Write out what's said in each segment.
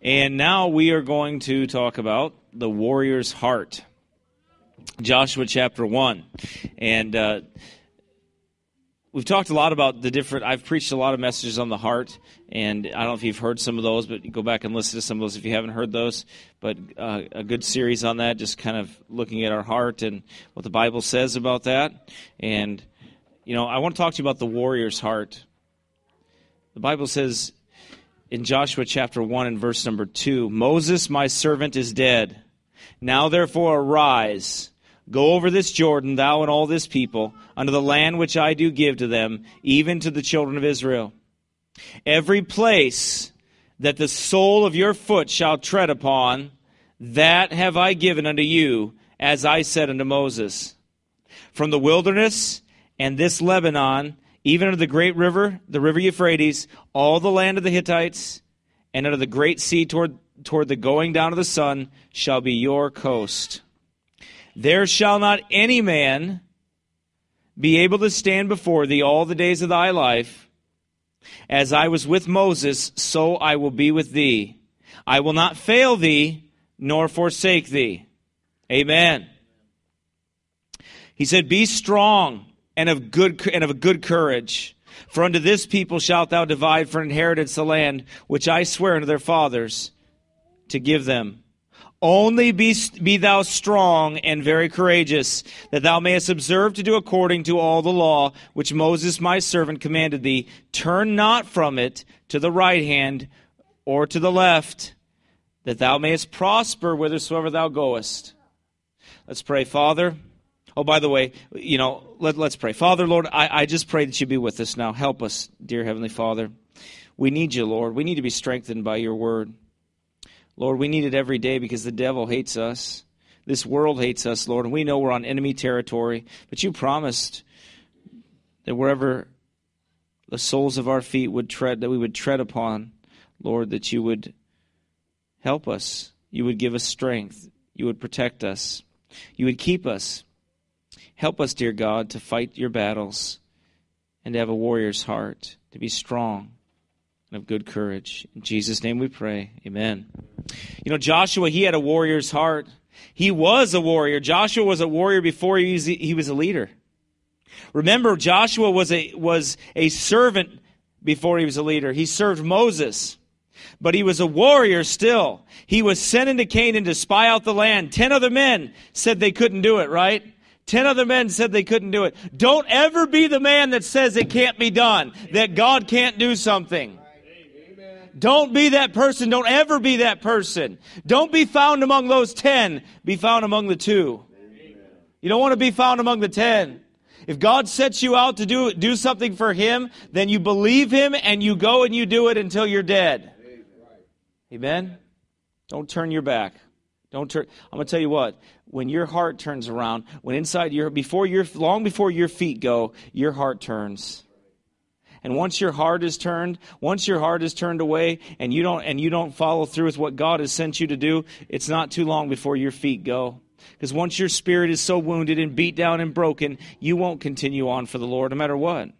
And now we are going to talk about the warrior's heart. Joshua chapter 1. And uh, we've talked a lot about the different, I've preached a lot of messages on the heart. And I don't know if you've heard some of those, but go back and listen to some of those if you haven't heard those. But uh, a good series on that, just kind of looking at our heart and what the Bible says about that. And, you know, I want to talk to you about the warrior's heart. The Bible says in Joshua chapter 1 and verse number 2 Moses, my servant, is dead. Now therefore arise, go over this Jordan, thou and all this people, unto the land which I do give to them, even to the children of Israel. Every place that the sole of your foot shall tread upon, that have I given unto you, as I said unto Moses. From the wilderness and this Lebanon, even unto the great river, the river Euphrates, all the land of the Hittites, and unto the great sea toward, toward the going down of the sun shall be your coast. There shall not any man be able to stand before thee all the days of thy life. As I was with Moses, so I will be with thee. I will not fail thee, nor forsake thee. Amen. He said, Be strong and of good and of a good courage. For unto this people shalt thou divide for inheritance the land which I swear unto their fathers to give them. Only be, be thou strong and very courageous, that thou mayest observe to do according to all the law which Moses my servant commanded thee. Turn not from it to the right hand or to the left, that thou mayest prosper whithersoever thou goest. Let's pray, Father. Oh, by the way, you know, let, let's pray. Father, Lord, I, I just pray that you be with us now. Help us, dear Heavenly Father. We need you, Lord. We need to be strengthened by your word. Lord, we need it every day because the devil hates us. This world hates us, Lord, and we know we're on enemy territory. But you promised that wherever the soles of our feet would tread, that we would tread upon, Lord, that you would help us. You would give us strength. You would protect us. You would keep us. Help us, dear God, to fight your battles and to have a warrior's heart, to be strong and of good courage. In Jesus' name we pray. Amen. You know, Joshua, he had a warrior's heart. He was a warrior. Joshua was a warrior before he was, he was a leader. Remember, Joshua was a, was a servant before he was a leader. He served Moses, but he was a warrior still. He was sent into Canaan to spy out the land. Ten other men said they couldn't do it, right? Ten other men said they couldn't do it. Don't ever be the man that says it can't be done, that God can't do something. Don't be that person. Don't ever be that person. Don't be found among those ten. Be found among the two. You don't want to be found among the ten. If God sets you out to do, do something for Him, then you believe Him and you go and you do it until you're dead. Amen? Don't turn your back. Don't turn. I'm going to tell you what. When your heart turns around, when inside your before your long before your feet go, your heart turns. And once your heart is turned, once your heart is turned away, and you don't and you don't follow through with what God has sent you to do, it's not too long before your feet go. Because once your spirit is so wounded and beat down and broken, you won't continue on for the Lord, no matter what.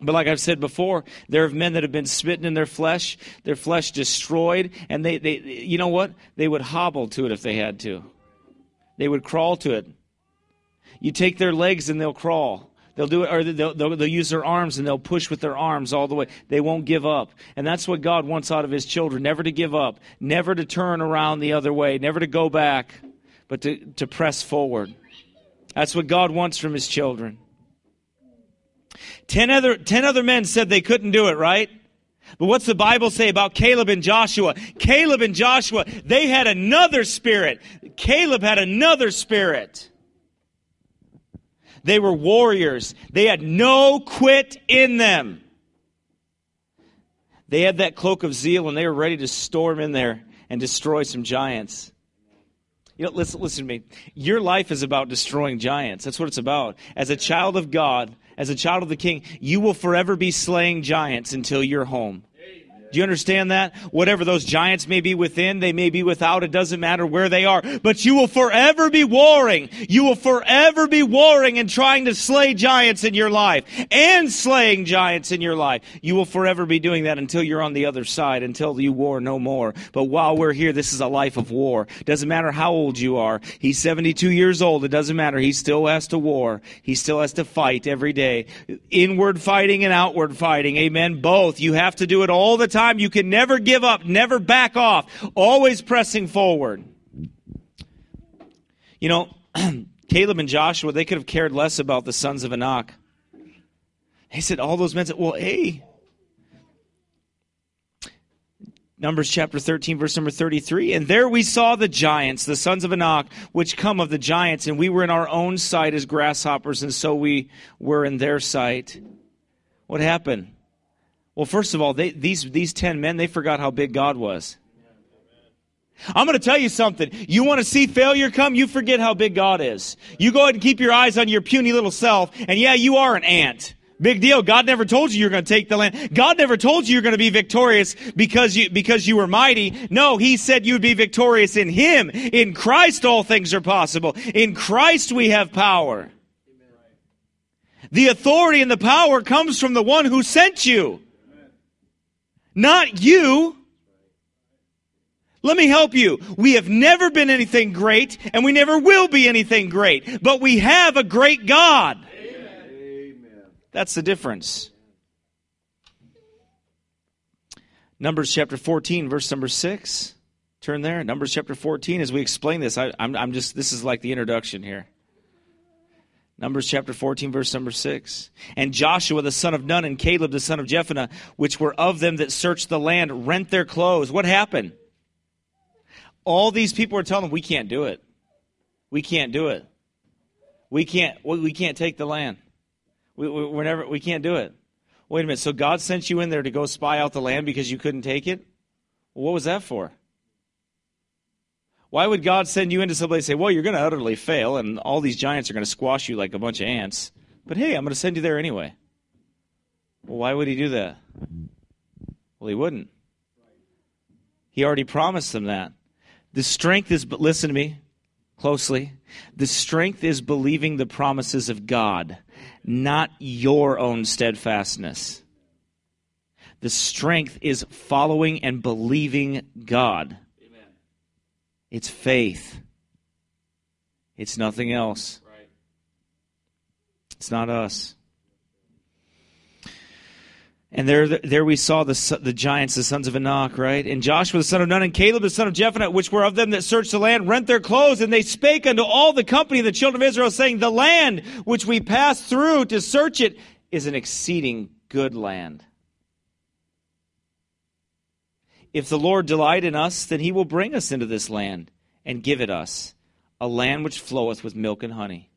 But like I've said before, there are men that have been smitten in their flesh, their flesh destroyed, and they, they you know what? They would hobble to it if they had to. They would crawl to it. You take their legs and they'll crawl. They'll do it, or they'll, they'll, they'll, use their arms and they'll push with their arms all the way. They won't give up. And that's what God wants out of His children never to give up, never to turn around the other way, never to go back, but to, to press forward. That's what God wants from His children. Ten other, ten other men said they couldn't do it, right? But what's the Bible say about Caleb and Joshua? Caleb and Joshua, they had another spirit. Caleb had another spirit. They were warriors. They had no quit in them. They had that cloak of zeal and they were ready to storm in there and destroy some giants. You know, listen, listen to me. Your life is about destroying giants. That's what it's about. As a child of God, as a child of the King, you will forever be slaying giants until you're home. Do you understand that? Whatever those giants may be within, they may be without, it doesn't matter where they are. But you will forever be warring. You will forever be warring and trying to slay giants in your life and slaying giants in your life. You will forever be doing that until you're on the other side, until you war no more. But while we're here, this is a life of war. Doesn't matter how old you are. He's 72 years old. It doesn't matter. He still has to war. He still has to fight every day. Inward fighting and outward fighting. Amen. Both. You have to do it all the time time. You can never give up, never back off, always pressing forward. You know, Caleb and Joshua, they could have cared less about the sons of Anak. They said, all those men said, well, hey. Numbers chapter 13, verse number 33. And there we saw the giants, the sons of Anak, which come of the giants, and we were in our own sight as grasshoppers, and so we were in their sight. What happened? Well, first of all, they, these, these 10 men, they forgot how big God was. I'm going to tell you something. You want to see failure come? You forget how big God is. You go ahead and keep your eyes on your puny little self. And yeah, you are an ant. Big deal. God never told you you're going to take the land. God never told you you're going to be victorious because you, because you were mighty. No, He said you'd be victorious in Him. In Christ, all things are possible. In Christ, we have power. The authority and the power comes from the one who sent you not you. Let me help you. We have never been anything great, and we never will be anything great, but we have a great God. Amen. That's the difference. Numbers chapter 14, verse number 6. Turn there. Numbers chapter 14. As we explain this, I, I'm just, this is like the introduction here. Numbers chapter 14, verse number 6. And Joshua the son of Nun and Caleb the son of Jephunneh, which were of them that searched the land, rent their clothes. What happened? All these people are telling them, we can't do it. We can't do it. We can't, we can't take the land. We, we, we're never, we can't do it. Wait a minute. So God sent you in there to go spy out the land because you couldn't take it? What was that for? Why would God send you into someplace and say, well, you're going to utterly fail and all these giants are going to squash you like a bunch of ants, but hey, I'm going to send you there anyway? Well, why would he do that? Well, he wouldn't. He already promised them that. The strength is, but listen to me closely. The strength is believing the promises of God, not your own steadfastness. The strength is following and believing God. It's faith. It's nothing else. Right. It's not us. And there, there we saw the, the giants, the sons of Anak, right? And Joshua the son of Nun and Caleb the son of Jephunneh, which were of them that searched the land, rent their clothes, and they spake unto all the company of the children of Israel, saying, The land which we passed through to search it is an exceeding good land. If the Lord delight in us, then he will bring us into this land and give it us, a land which floweth with milk and honey.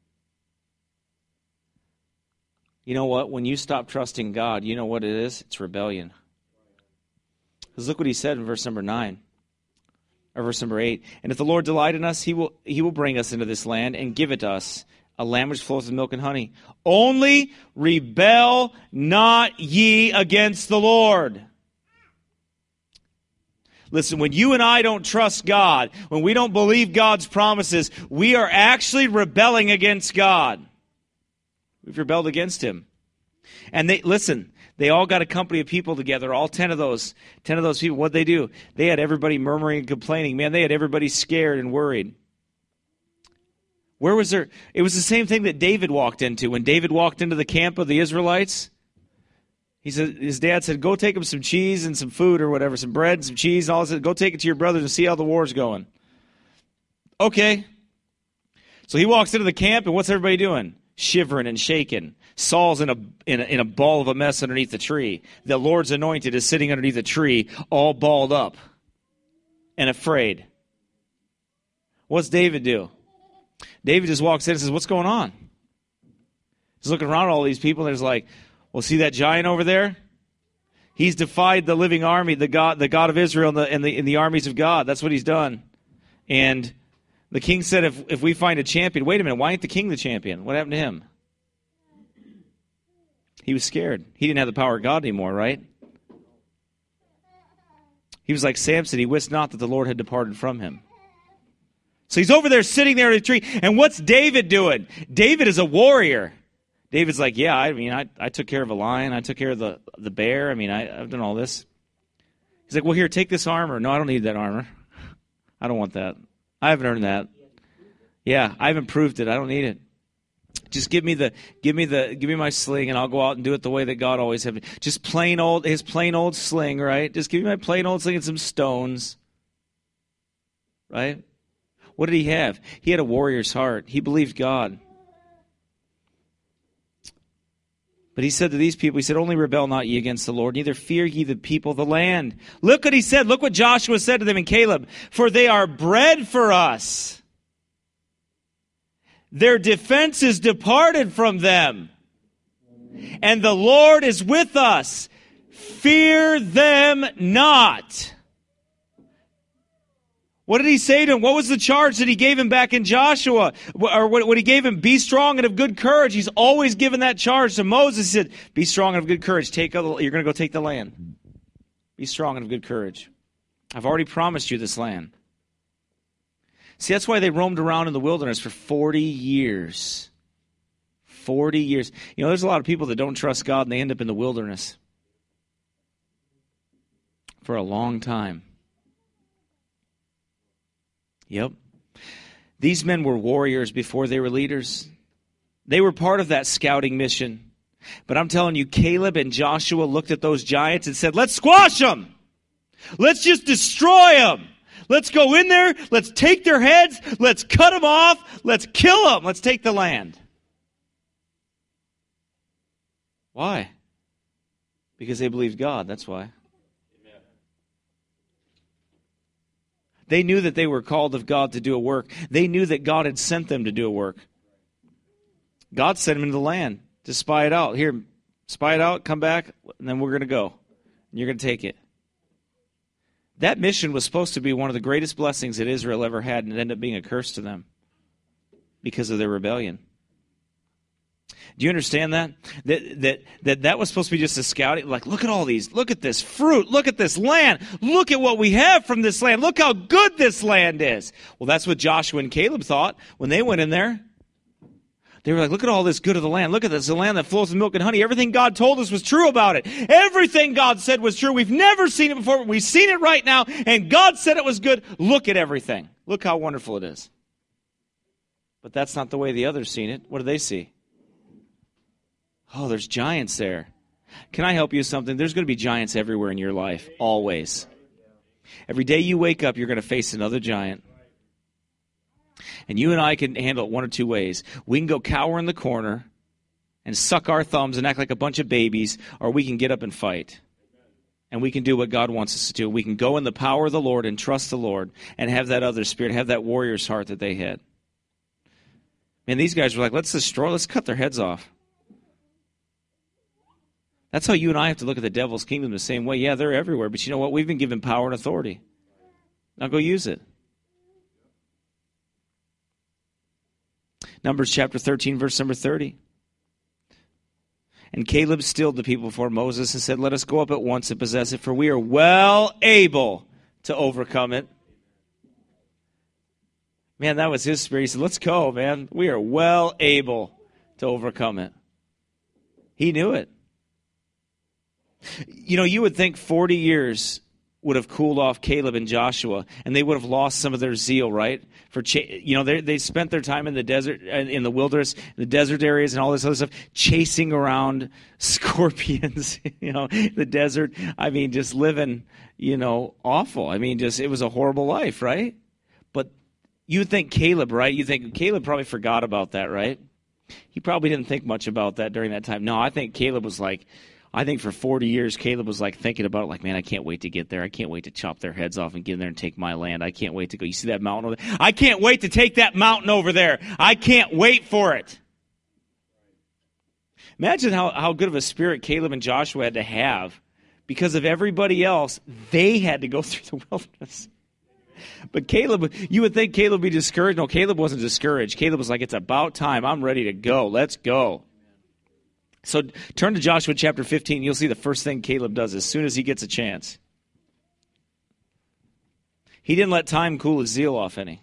You know what? When you stop trusting God, you know what it is? It's rebellion. Because look what he said in verse number 9 or verse number 8 and if the lord delight in us he will he will bring us into this land and give it us a land which flows with milk and honey only rebel not ye against the lord Listen, when you and I don't trust God, when we don't believe God's promises, we are actually rebelling against God. We've rebelled against Him. And they, listen, they all got a company of people together, all 10 of those, 10 of those people. What'd they do? They had everybody murmuring and complaining. Man, they had everybody scared and worried. Where was there? It was the same thing that David walked into. When David walked into the camp of the Israelites, he said his dad said, "Go take him some cheese and some food or whatever, some bread, and some cheese, and all this. Go take it to your brothers and see how the war's going." Okay. So he walks into the camp, and what's everybody doing? Shivering and shaking. Saul's in a, in a in a ball of a mess underneath the tree. The Lord's anointed is sitting underneath the tree, all balled up and afraid. What's David do? David just walks in and says, "What's going on?" He's looking around at all these people, and there's like, well, see that giant over there? He's defied the living army, the God, the God of Israel, and the, and the, and the armies of God. That's what he's done. And the king said, if, if we find a champion, wait a minute, why ain't the king the champion? What happened to him? He was scared. He didn't have the power of God anymore, right? He was like Samson, he wist not that the Lord had departed from him. So he's over there sitting there in a tree. And what's David doing? David is a warrior. David's like, yeah, I mean, I, I took care of a lion. I took care of the, the bear. I mean, I, I've done all this. He's like, well, here, take this armor. No, I don't need that armor. I don't want that. I haven't earned that. Yeah, I haven't proved it. I don't need it. Just give me the give me the give me my sling and I'll go out and do it the way that God always had me. Just plain old his plain old sling, right? Just give me my plain old sling and some stones. Right? What did he have? He had a warrior's heart. He believed God. But he said to these people, he said, Only rebel not ye against the Lord, neither fear ye the people of the land. Look what he said. Look what Joshua said to them in Caleb. For they are bread for us. Their defense is departed from them. And the Lord is with us. Fear them not. What did he say to him? What was the charge that he gave him back in Joshua? Or what he gave him? Be strong and of good courage. He's always given that charge to Moses. He said, Be strong and of good courage. Take a, you're going to go take the land. Be strong and of good courage. I've already promised you this land. See, that's why they roamed around in the wilderness for 40 years. 40 years. You know, there's a lot of people that don't trust God and they end up in the wilderness for a long time. Yep. These men were warriors before they were leaders. They were part of that scouting mission. But I'm telling you, Caleb and Joshua looked at those giants and said, Let's squash them! Let's just destroy them! Let's go in there. Let's take their heads. Let's cut them off. Let's kill them. Let's take the land. Why? Because they believed God. That's why. They knew that they were called of God to do a work. They knew that God had sent them to do a work. God sent them into the land to spy it out. Here, spy it out, come back, and then we're going to go. And you're going to take it. That mission was supposed to be one of the greatest blessings that Israel ever had, and it ended up being a curse to them because of their rebellion. Do you understand that? That that that that was supposed to be just a scouting. Like, look at all these. Look at this fruit. Look at this land. Look at what we have from this land. Look how good this land is. Well, that's what Joshua and Caleb thought when they went in there. They were like, look at all this good of the land. Look at this, the land that flows with milk and honey. Everything God told us was true about it. Everything God said was true. We've never seen it before, but we've seen it right now, and God said it was good. Look at everything. Look how wonderful it is. But that's not the way the others seen it. What do they see? Oh, there's giants there. Can I help you with something? There's going to be giants everywhere in your life, always. Every day you wake up, you're going to face another giant. And you and I can handle it one or two ways. We can go cower in the corner and suck our thumbs and act like a bunch of babies, or we can get up and fight. And we can do what God wants us to do. We can go in the power of the Lord and trust the Lord and have that other spirit, have that warrior's heart that they had. Man, these guys were like, let's destroy, let's cut their heads off. That's how you and I have to look at the devil's kingdom the same way. Yeah, they're everywhere, but you know what? We've been given power and authority. Now go use it. Numbers chapter 13, verse number 30. And Caleb stilled the people before Moses and said, Let us go up at once and possess it, for we are well able to overcome it. Man, that was his spirit. He said, Let's go, man. We are well able to overcome it. He knew it. You know, you would think 40 years would have cooled off Caleb and Joshua, and they would have lost some of their zeal, right? For you know, they spent their time in the desert, in the wilderness, the desert areas, and all this other stuff, chasing around scorpions. you know, the desert. I mean, just living, you know, awful. I mean, just it was a horrible life, right? But you think Caleb, right? You think Caleb probably forgot about that, right? He probably didn't think much about that during that time. No, I think Caleb was like, I think for 40 years, Caleb was like thinking about it, like, man, I can't wait to get there. I can't wait to chop their heads off and get in there and take my land. I can't wait to go. You see that mountain over there? I can't wait to take that mountain over there. I can't wait for it. Imagine how, how good of a spirit Caleb and Joshua had to have because of everybody else. They had to go through the wilderness. But Caleb, you would think Caleb would be discouraged. No, Caleb wasn't discouraged. Caleb was like, it's about time. I'm ready to go. Let's go. So turn to Joshua chapter 15. You'll see the first thing Caleb does as soon as he gets a chance. He didn't let time cool his zeal off any.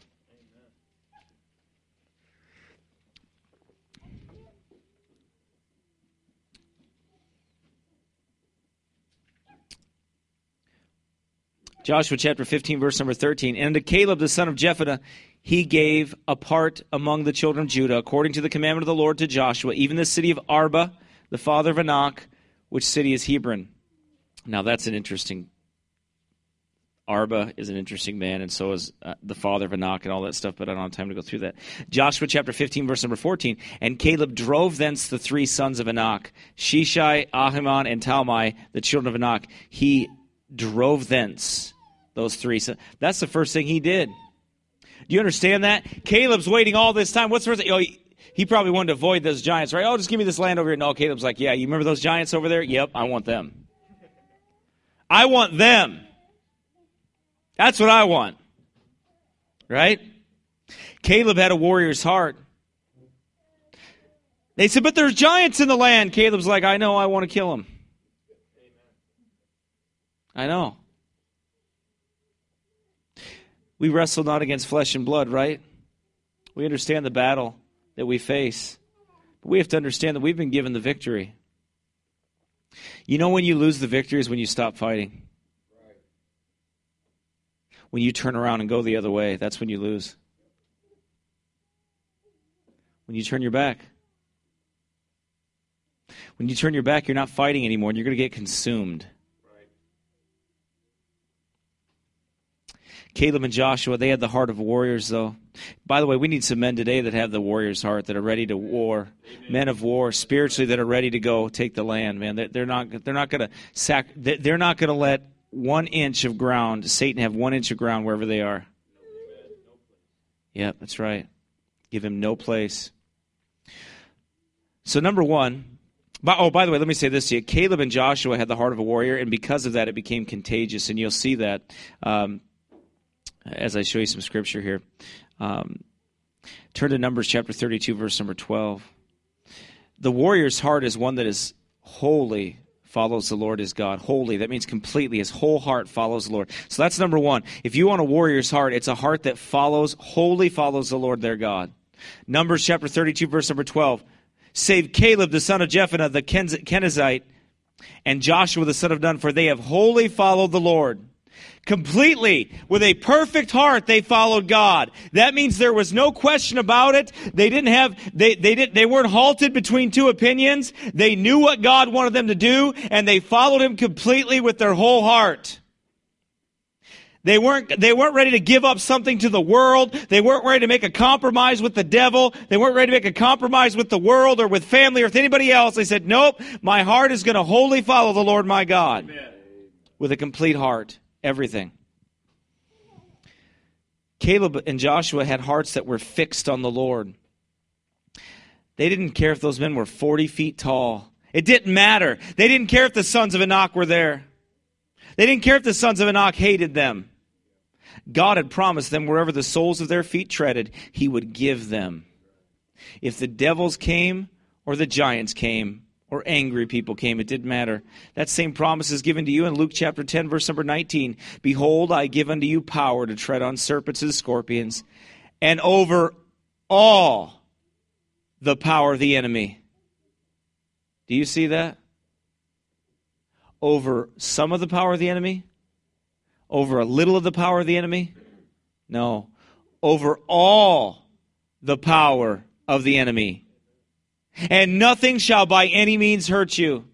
Joshua chapter 15, verse number 13. And to Caleb the son of Jephunneh, he gave a part among the children of Judah, according to the commandment of the Lord to Joshua, even the city of Arba, the father of Anak, which city is Hebron. Now that's an interesting. Arba is an interesting man, and so is uh, the father of Anak and all that stuff, but I don't have time to go through that. Joshua chapter 15, verse number 14. And Caleb drove thence the three sons of Anak, Sheshai, Ahiman, and Talmai, the children of Anak. He drove thence those three. So that's the first thing he did. Do you understand that? Caleb's waiting all this time. What's the first thing? Oh, he, probably wanted to avoid those giants, right? Oh, just give me this land over here. No, Caleb's like, yeah, you remember those giants over there? Yep, I want them. I want them. That's what I want. Right? Caleb had a warrior's heart. They said, but there's giants in the land. Caleb's like, I know, I want to kill them. I know. We wrestle not against flesh and blood, right? We understand the battle that we face. But we have to understand that we've been given the victory. You know when you lose the victory is when you stop fighting. When you turn around and go the other way, that's when you lose. When you turn your back. When you turn your back, you're not fighting anymore and you're going to get consumed. Caleb and Joshua, they had the heart of warriors, though. By the way, we need some men today that have the warrior's heart, that are ready to war, Amen. men of war, spiritually that are ready to go take the land. Man, they're not they're not going to sack. They're not going to let one inch of ground, Satan have one inch of ground wherever they are. Yep, that's right. Give him no place. So number one, oh, by the way, let me say this to you. Caleb and Joshua had the heart of a warrior, and because of that, it became contagious. And you'll see that um, as I show you some scripture here. Um, turn to Numbers chapter 32, verse number 12. The warrior's heart is one that is wholly, follows the Lord as God. Wholly, that means completely. His whole heart follows the Lord. So that's number one. If you want a warrior's heart, it's a heart that follows, wholly follows the Lord their God. Numbers chapter 32, verse number 12. Save Caleb, the son of Jephunneh, the Kenizzite, and Joshua, the son of Nun, for they have wholly followed the Lord completely with a perfect heart they followed god that means there was no question about it they didn't have they they didn't they weren't halted between two opinions they knew what god wanted them to do and they followed him completely with their whole heart they weren't, they weren't ready to give up something to the world. They weren't ready to make a compromise with the devil. They weren't ready to make a compromise with the world or with family or with anybody else. They said, nope, my heart is going to wholly follow the Lord my God Amen. with a complete heart everything. Caleb and Joshua had hearts that were fixed on the Lord. They didn't care if those men were 40 feet tall. It didn't matter. They didn't care if the sons of Anak were there. They didn't care if the sons of Anak hated them. God had promised them wherever the soles of their feet treaded, He would give them. If the devils came or the giants came, or angry people came. It didn't matter. That same promise is given to you in Luke chapter 10, verse number 19. Behold, I give unto you power to tread on serpents and scorpions, and over all the power of the enemy. Do you see that? Over some of the power of the enemy? Over a little of the power of the enemy? No. Over all the power of the enemy and nothing shall by any means hurt you.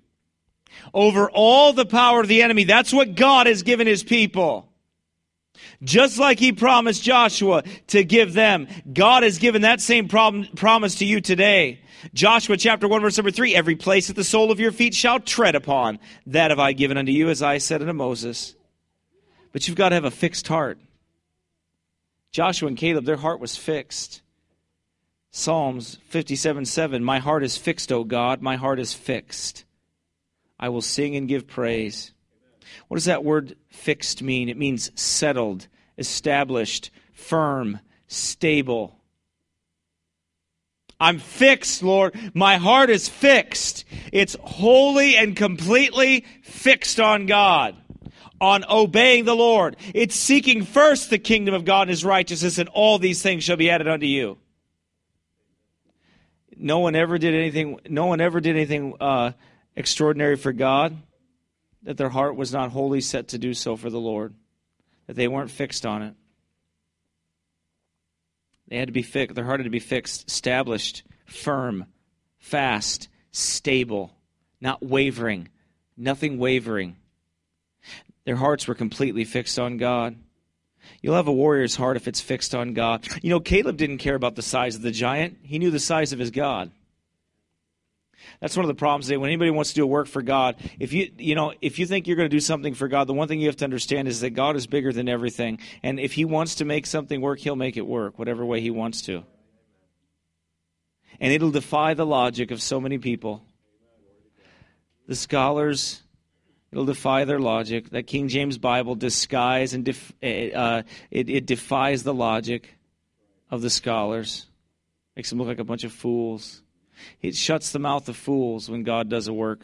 Over all the power of the enemy. That's what God has given his people. Just like he promised Joshua to give them, God has given that same promise to you today. Joshua chapter 1 verse number 3, every place that the sole of your feet shall tread upon, that have I given unto you, as I said unto Moses. But you've got to have a fixed heart. Joshua and Caleb, their heart was fixed. Psalms 57 7 My heart is fixed, O God, my heart is fixed. I will sing and give praise. What does that word fixed mean? It means settled, established, firm, stable. I'm fixed, Lord. My heart is fixed. It's wholly and completely fixed on God. on obeying the Lord. It's seeking first the kingdom of God and his righteousness, and all these things shall be added unto you. No one ever did anything, no one ever did anything uh, extraordinary for God that their heart was not wholly set to do so for the Lord, that they weren't fixed on it. They had to be fixed, their heart had to be fixed, established, firm, fast, stable, not wavering, nothing wavering. Their hearts were completely fixed on God. You'll have a warrior's heart if it's fixed on God. You know, Caleb didn't care about the size of the giant, he knew the size of his God. That's one of the problems today. When anybody wants to do a work for God, if you you know if you think you're going to do something for God, the one thing you have to understand is that God is bigger than everything, and if He wants to make something work, He'll make it work, whatever way He wants to. And it'll defy the logic of so many people. The scholars, it'll defy their logic. That King James Bible disguise and def, uh, it, it defies the logic of the scholars, makes them look like a bunch of fools. It shuts the mouth of fools when God does a work.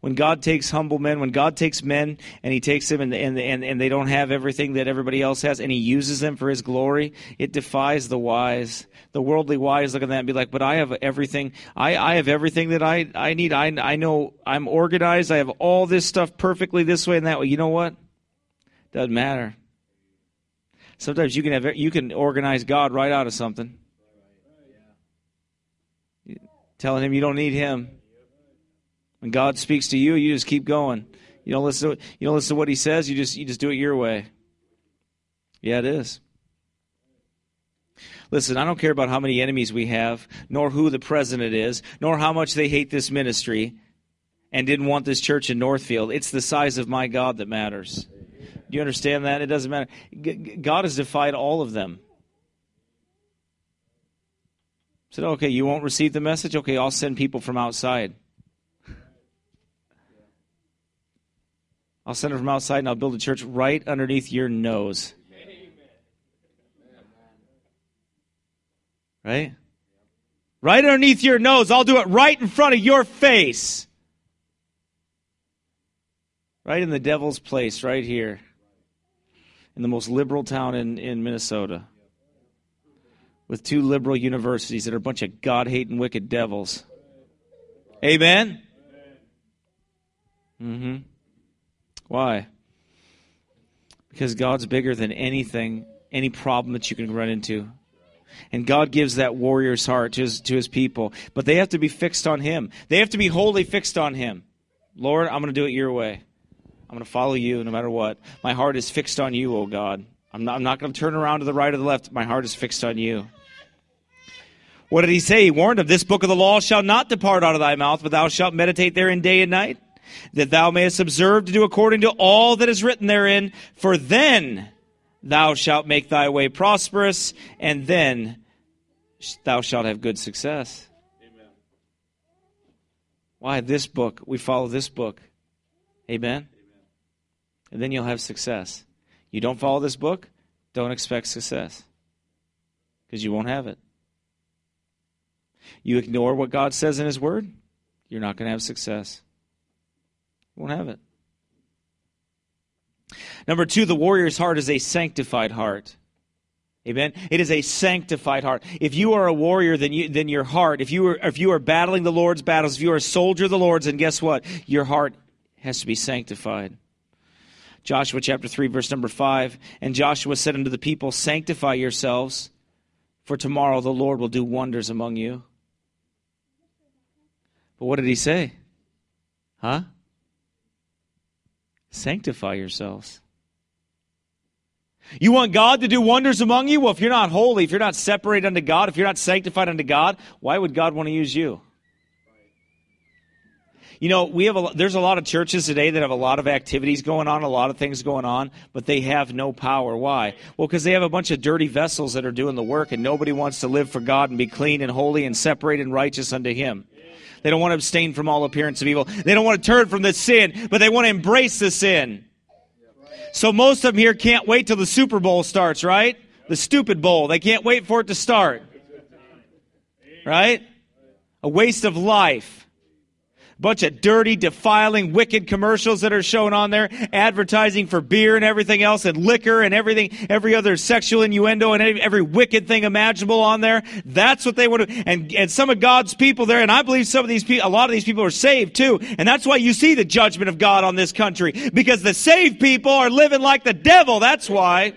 When God takes humble men, when God takes men and He takes them and, and, and, and they don't have everything that everybody else has and He uses them for His glory, it defies the wise. The worldly wise look at that and be like, but I have everything. I, I have everything that I, I need. I, I know I'm organized. I have all this stuff perfectly this way and that way. You know what? Doesn't matter. Sometimes you can have you can organize God right out of something telling him you don't need him. When God speaks to you, you just keep going. You don't listen. To, you don't listen to what He says. You just you just do it your way. Yeah, it is. Listen, I don't care about how many enemies we have, nor who the president is, nor how much they hate this ministry and didn't want this church in Northfield. It's the size of my God that matters. Do you understand that? It doesn't matter. God has defied all of them. said, okay, you won't receive the message? Okay, I'll send people from outside. I'll send it from outside and I'll build a church right underneath your nose. Right? Right underneath your nose. I'll do it right in front of your face. Right in the devil's place, right here. In the most liberal town in, in Minnesota with two liberal universities that are a bunch of God hating wicked devils. Amen? Mm-hmm. Why? Because God's bigger than anything, any problem that you can run into. And God gives that warrior's heart to his, to his people. But they have to be fixed on Him. They have to be wholly fixed on Him. Lord, I'm going to do it your way. I'm going to follow you no matter what. My heart is fixed on you, O God. I'm not, I'm not going to turn around to the right or the left. My heart is fixed on you. What did he say? He warned him, This book of the law shall not depart out of thy mouth, but thou shalt meditate therein day and night, that thou mayest observe to do according to all that is written therein, for then thou shalt make thy way prosperous, and then thou shalt have good success. Amen. Why this book? We follow this book. Amen? Amen. And then you'll have success. You don't follow this book, don't expect success because you won't have it. You ignore what God says in His Word, you're not going to have success. Won't have it. Number two, the warrior's heart is a sanctified heart. Amen. It is a sanctified heart. If you are a warrior, then you, then your heart. If you are if you are battling the Lord's battles, if you are a soldier of the Lord's, then guess what? Your heart has to be sanctified. Joshua chapter three, verse number five. And Joshua said unto the people, Sanctify yourselves, for tomorrow the Lord will do wonders among you. But what did he say? Huh? Sanctify yourselves. You want God to do wonders among you? Well, if you're not holy, if you're not separated unto God, if you're not sanctified unto God, why would God want to use you? You know, we have a, there's a lot of churches today that have a lot of activities going on, a lot of things going on, but they have no power. Why? Well, because they have a bunch of dirty vessels that are doing the work, and nobody wants to live for God and be clean and holy and separated and righteous unto Him. They don't want to abstain from all appearance of evil. They don't want to turn from the sin, but they want to embrace the sin. So most of them here can't wait till the Super Bowl starts, right? The stupid bowl. They can't wait for it to start. Right? A waste of life. Bunch of dirty, defiling, wicked commercials that are shown on there, advertising for beer and everything else, and liquor and everything, every other sexual innuendo and every wicked thing imaginable on there. That's what they want to, and, and some of God's people there, and I believe some of these people, a lot of these people are saved too, and that's why you see the judgment of God on this country, because the saved people are living like the devil, that's why.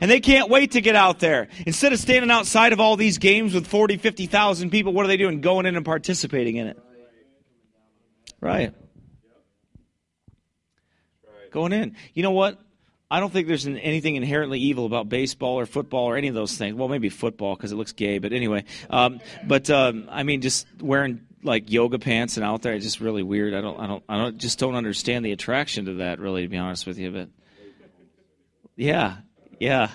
And they can't wait to get out there. Instead of standing outside of all these games with 40, 50,000 people, what are they doing? Going in and participating in it. Right. Going in. You know what? I don't think there's anything inherently evil about baseball or football or any of those things. Well, maybe football because it looks gay, but anyway. Um, but um, I mean, just wearing like yoga pants and out there, it's just really weird. I don't, I don't, I don't, just don't understand the attraction to that. Really, to be honest with you, but yeah, yeah.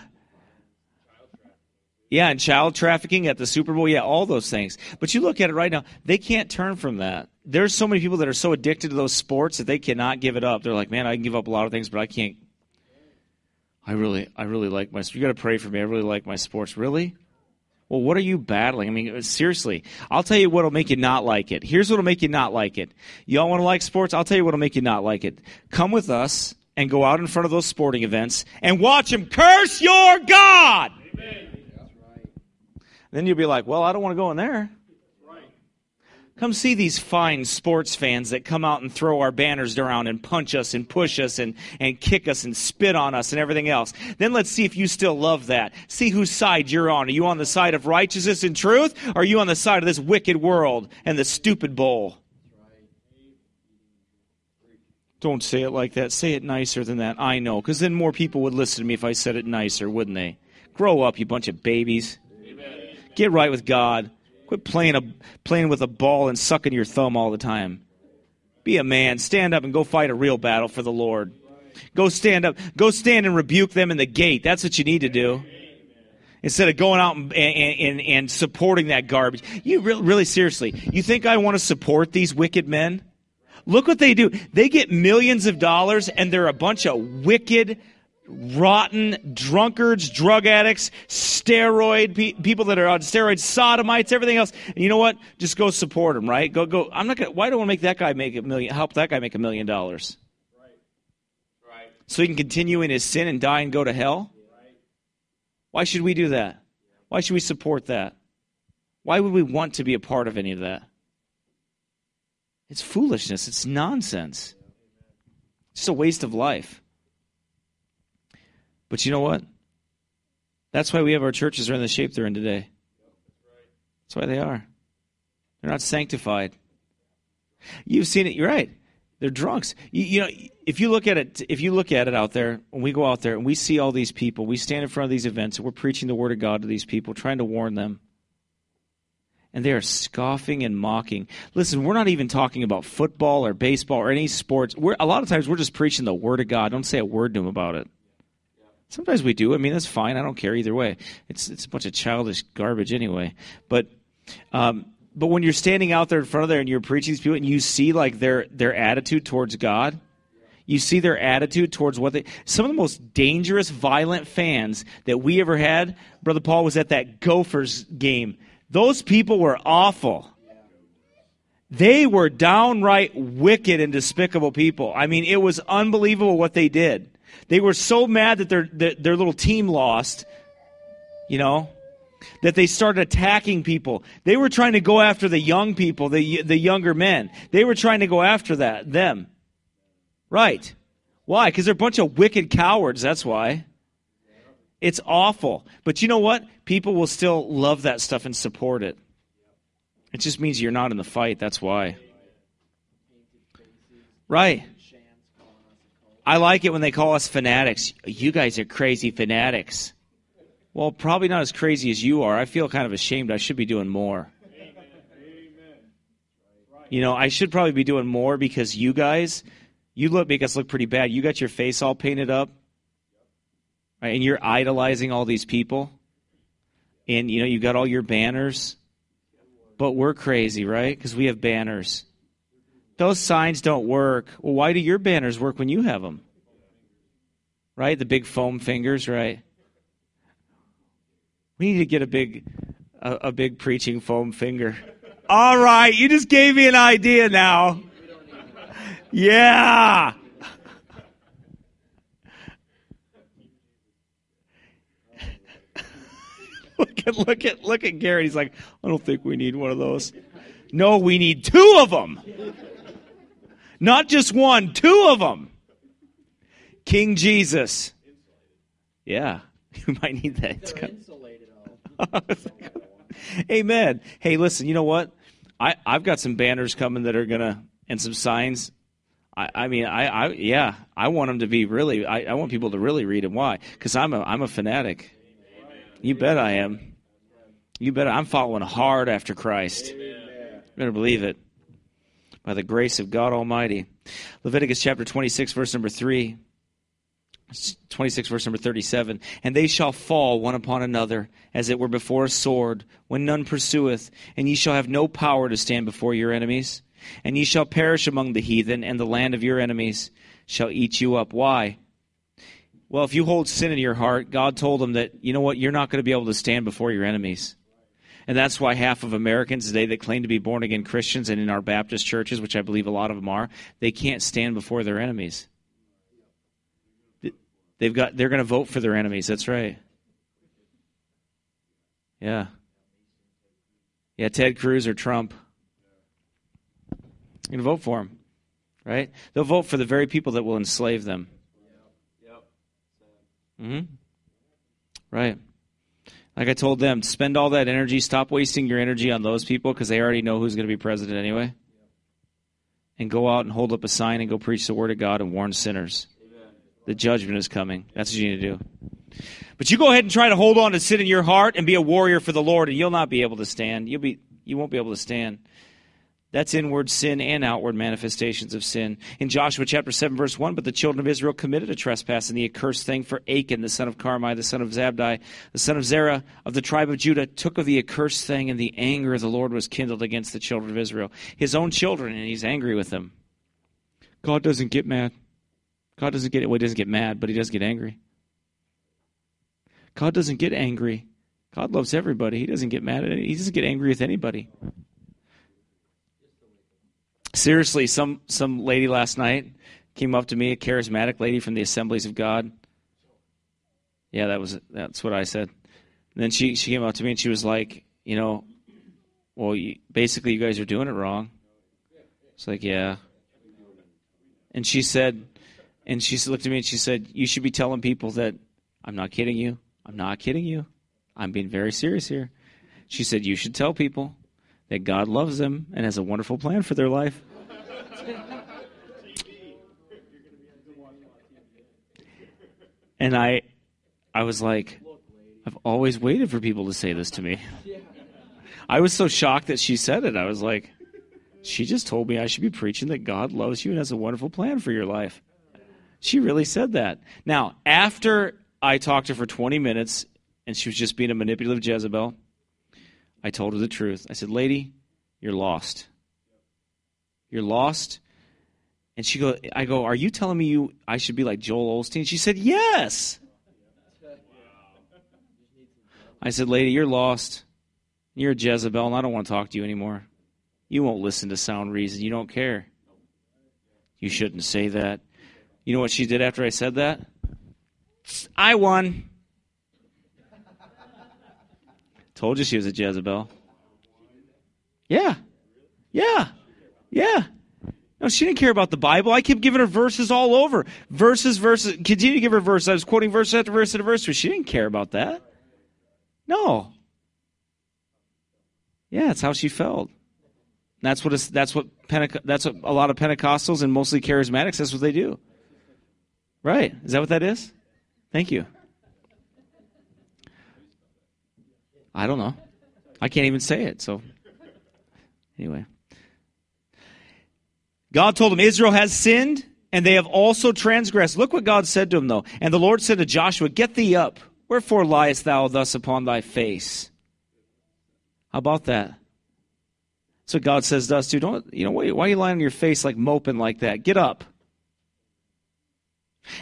Yeah, and child trafficking at the Super Bowl. Yeah, all those things. But you look at it right now, they can't turn from that. There's so many people that are so addicted to those sports that they cannot give it up. They're like, man, I can give up a lot of things, but I can't. I really, I really like my. You got to pray for me. I really like my sports. Really? Well, what are you battling? I mean, uh, seriously. I'll tell you what'll make you not like it. Here's what'll make you not like it. Y'all want to like sports? I'll tell you what'll make you not like it. Come with us and go out in front of those sporting events and watch him curse your God. Amen. Then you'll be like, well, I don't want to go in there. Come see these fine sports fans that come out and throw our banners around and punch us and push us and, and kick us and spit on us and everything else. Then let's see if you still love that. See whose side you're on. Are you on the side of righteousness and truth? Or are you on the side of this wicked world and the stupid bowl? Don't say it like that. Say it nicer than that. I know, because then more people would listen to me if I said it nicer, wouldn't they? Grow up, you bunch of babies. Amen. Get right with God. Quit playing a playing with a ball and sucking your thumb all the time. Be a man. Stand up and go fight a real battle for the Lord. Go stand up. Go stand and rebuke them in the gate. That's what you need to do. Instead of going out and, and, and supporting that garbage. You really, really seriously, you think I want to support these wicked men? Look what they do. They get millions of dollars and they're a bunch of wicked, rotten drunkards, drug addicts, steroid pe- people that are on steroids, sodomites, everything else. And you know what? Just go support them, right? Go, go. I'm not gonna. Why do I want to make that guy make a million? Help that guy make a million dollars? Right. So he can continue in his sin and die and go to hell. Why should we do that? Why should we support that? Why would we want to be a part of any of that? It's foolishness. It's nonsense. It's just a waste of life. But you know what? That's why we have our churches are in the shape they're in today. That's why they are. They're not sanctified. You've seen it. You're right. They're drunks. You, you, know, if you look at it, if you look at it out there, when we go out there and we see all these people, we stand in front of these events and we're preaching the word of God to these people, trying to warn them and they are scoffing and mocking. Listen, we're not even talking about football or baseball or any sports. We're, a lot of times we're just preaching the Word of God. Don't say a word to them about it. Sometimes we do. I mean, that's fine. I don't care either way. It's it's a bunch of childish garbage anyway. But um, but when you're standing out there in front of there and you're preaching these people and you see like their their attitude towards God, you see their attitude towards what they some of the most dangerous violent fans that we ever had brother paul was at that gophers game those people were awful. They were downright wicked and despicable people. I mean, it was unbelievable what they did. They were so mad that their, their, their little team lost, you know, that they started attacking people. They were trying to go after the young people, the, the younger men. They were trying to go after that, them. Right. Why? Because they're a bunch of wicked cowards, that's why. It's awful. But you know what? People will still love that stuff and support it. It just means you're not in the fight. That's why. Right. I like it when they call us fanatics. You guys are crazy fanatics. Well, probably not as crazy as you are. I feel kind of ashamed. I should be doing more. You know, I should probably be doing more because you guys, you look make us look pretty bad. You got your face all painted up right? and you're idolizing all these people, and you know you got all your banners, but we're crazy, right? Because we have banners. Those signs don't work. Well, why do your banners work when you have them? Right, the big foam fingers, right? We need to get a big, a, a big preaching foam finger. All right, you just gave me an idea now. Yeah. Look at look at look at Garrett. He's like, I don't think we need one of those. No, we need two of them. Not just one, two of them. King Jesus. Yeah, you might need that. Amen. Hey, listen, you know what? I, I've got some banners coming that are going to, and some signs. I, I mean, I, I, yeah, I want them to be really, I, I want people to really read them. Why? Because I'm a, I'm a fanatic. You bet I am. You bet I'm following hard after Christ. You better believe it. By the grace of God Almighty. Leviticus chapter 26, verse number 3. 26 verse number 37 and they shall fall one upon another as it were before a sword when none pursueth and ye shall have no power to stand before your enemies and ye shall perish among the heathen and the land of your enemies shall eat you up why well if you hold sin in your heart god told them that you know what you're not going to be able to stand before your enemies and that's why half of Americans today that claim to be born again Christians and in our Baptist churches, which I believe a lot of them are, they can't stand before their enemies. They've got they're going to vote for their enemies. That's right. Yeah. Yeah, Ted Cruz or Trump. You're going to vote for them, right? They'll vote for the very people that will enslave them. Hmm Right. Like I told them, spend all that energy, stop wasting your energy on those people because they already know who's going to be president anyway. And go out and hold up a sign and go preach the word of God and warn sinners. The judgment is coming. That's what you need to do. But you go ahead and try to hold on to sit in your heart and be a warrior for the Lord, and you'll not be able to stand. You'll be you won't be able to stand. That's inward sin and outward manifestations of sin. In Joshua chapter 7, verse 1, but the children of Israel committed a trespass and the accursed thing, for Achan, the son of Carmi, the son of Zabdi, the son of Zerah of the tribe of Judah, took of the accursed thing, and the anger of the Lord was kindled against the children of Israel. His own children, and he's angry with them. God doesn't get mad. God doesn't get well, he doesn't get mad, but he does get angry. God doesn't get angry. God loves everybody. He doesn't get mad at any, he doesn't get angry with anybody. Seriously, some some lady last night came up to me, a charismatic lady from the Assemblies of God. Yeah, that was that's what I said. And then she she came up to me and she was like, you know, well, you, basically you guys are doing it wrong. It's like, yeah. And she said, and she looked at me and she said, You should be telling people that I'm not kidding you. I'm not kidding you. I'm being very serious here. She said, You should tell people that God loves them and has a wonderful plan for their life. and I I was like, I've always waited for people to say this to me. I was so shocked that she said it. I was like, she just told me I should be preaching that God loves you and has a wonderful plan for your life. She really said that. Now, after I talked to her for 20 minutes and she was just being a manipulative Jezebel, I told her the truth. I said, Lady, you're lost. You're lost. And she go, I go, Are you telling me you I should be like Joel Osteen? She said, Yes. I said, Lady, you're lost. You're a Jezebel, and I don't want to talk to you anymore. You won't listen to sound reason. You don't care. You shouldn't say that. You know what she did after I said that? I won. Told you she was a Jezebel. Yeah. Yeah. Yeah. No, she didn't care about the Bible. I kept giving her verses all over. Verses, verses. Continue to give her verses. I was quoting verse after verse after verse, but she didn't care about that. No. Yeah, that's how she felt. That's what that's what Penteco- that's what a lot of Pentecostals and mostly charismatics. That's what they do. Right. Is that what that is? Thank you. I don't know. I can't even say it. So, anyway. God told him, Israel has sinned, and they have also transgressed. Look what God said to him, though. And the Lord said to Joshua, Get thee up. Wherefore liest thou thus upon thy face? How about that? So God says to us, too, don't, you know, why, why are you lying on your face like moping like that? Get up.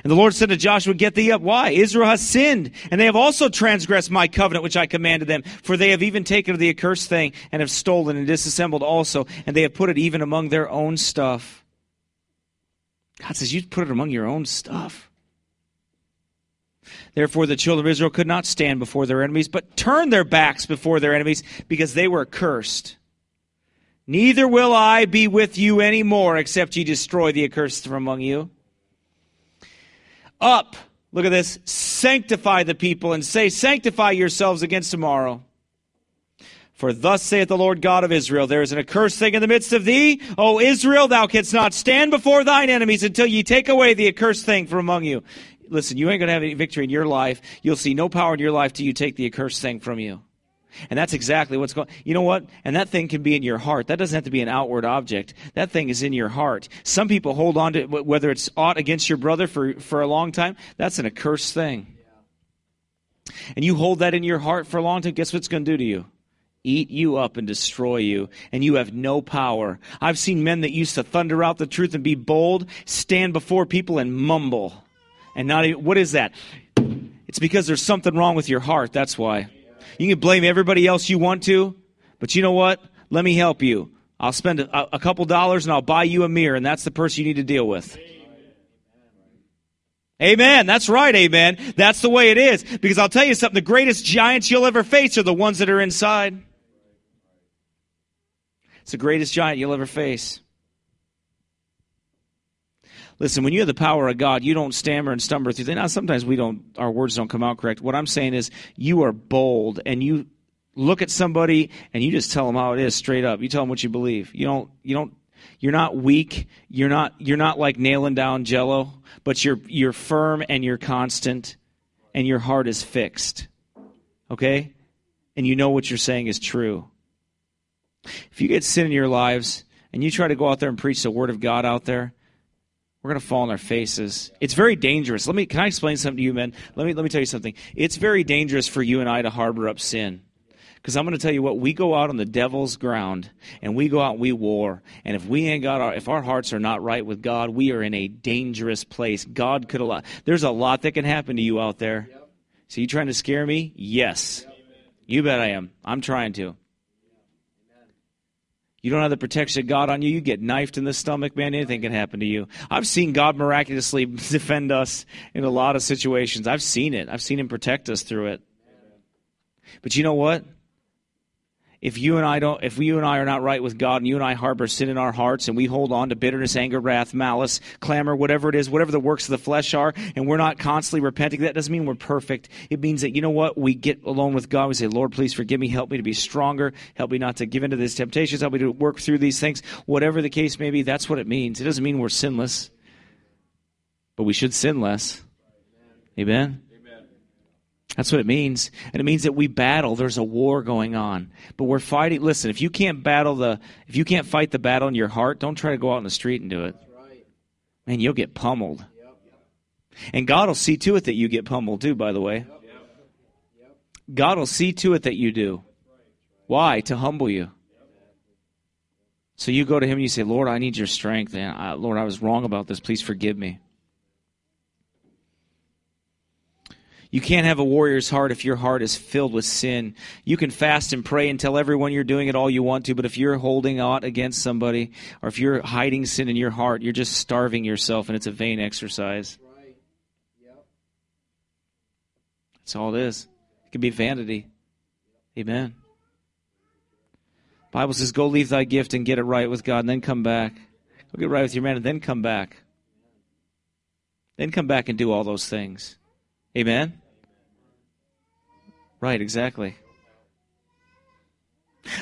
And the Lord said to Joshua, Get thee up. Why? Israel has sinned, and they have also transgressed my covenant which I commanded them. For they have even taken of the accursed thing, and have stolen and disassembled also, and they have put it even among their own stuff. God says, You put it among your own stuff. Therefore, the children of Israel could not stand before their enemies, but turned their backs before their enemies, because they were cursed. Neither will I be with you any more, except ye destroy the accursed from among you. Up, look at this, sanctify the people, and say, Sanctify yourselves against tomorrow. For thus saith the Lord God of Israel, There is an accursed thing in the midst of thee, O Israel, thou canst not stand before thine enemies until ye take away the accursed thing from among you. Listen, you ain't going to have any victory in your life. You'll see no power in your life till you take the accursed thing from you. And that's exactly what's going You know what? And that thing can be in your heart. That doesn't have to be an outward object. That thing is in your heart. Some people hold on to whether it's aught against your brother for, for a long time. That's an accursed thing. And you hold that in your heart for a long time, guess what it's going to do to you? Eat you up and destroy you, and you have no power. I've seen men that used to thunder out the truth and be bold stand before people and mumble. And not even, what is that? It's because there's something wrong with your heart. That's why. You can blame everybody else you want to, but you know what? Let me help you. I'll spend a, a couple dollars and I'll buy you a mirror, and that's the person you need to deal with. Amen. That's right. Amen. That's the way it is. Because I'll tell you something, the greatest giants you'll ever face are the ones that are inside. It's the greatest giant you'll ever face. Listen, when you have the power of God, you don't stammer and stumble through. Now, sometimes we don't, our words don't come out correct. What I'm saying is, you are bold and you look at somebody and you just tell them how it is straight up. You tell them what you believe. You don't, you don't, you're not weak. You're not, you're not like nailing down jello, but you're, you're firm and you're constant and your heart is fixed. Okay? And you know what you're saying is true. If you get sin in your lives and you try to go out there and preach the word of God out there, we're going to fall on our faces. It's very dangerous. Let me can I explain something to you, men? Let me let me tell you something. It's very dangerous for you and I to harbor up sin. Because I'm going to tell you what, we go out on the devil's ground and we go out and we war. And if we ain't got our, if our hearts are not right with God, we are in a dangerous place. God could allow, there's a lot that can happen to you out there. Yep. So you trying to scare me? Yes. Yep. You bet I am. I'm trying to. You don't have the protection of God on you, you get knifed in the stomach, man, anything can happen to you. I've seen God miraculously defend us in a lot of situations. I've seen it. I've seen Him protect us through it. But you know what? If you and I don't, if you and I are not right with God, and you and I harbor sin in our hearts, and we hold on to bitterness, anger, wrath, malice, clamor, whatever it is, whatever the works of the flesh are, and we're not constantly repenting, that doesn't mean we're perfect. It means that you know what? We get alone with God. We say, Lord, please forgive me, help me to be stronger, help me not to give into these temptations, help me to work through these things. Whatever the case may be, that's what it means. It doesn't mean we're sinless, but we should sin less. Amen. That's what it means. And it means that we battle. There's a war going on. But we're fighting. Listen, if you can't battle the, if you can't fight the battle in your heart, don't try to go out in the street and do it. Man, you'll get pummeled. And God will see to it that you get pummeled too, by the way. God will see to it that you do. Why? To humble you. So you go to Him and you say, Lord, I need your strength. And I, Lord, I was wrong about this. Please forgive me. You can't have a warrior's heart if your heart is filled with sin. You can fast and pray and tell everyone you're doing it all you want to, but if you're holding out against somebody or if you're hiding sin in your heart, you're just starving yourself and it's a vain exercise. Right. Yep. That's all it is. It can be vanity. Amen. Bible says, Go leave thy gift and get it right with God, and then come back. Go get right with your man, and then come back. Then come back and do all those things. Amen? Right, exactly.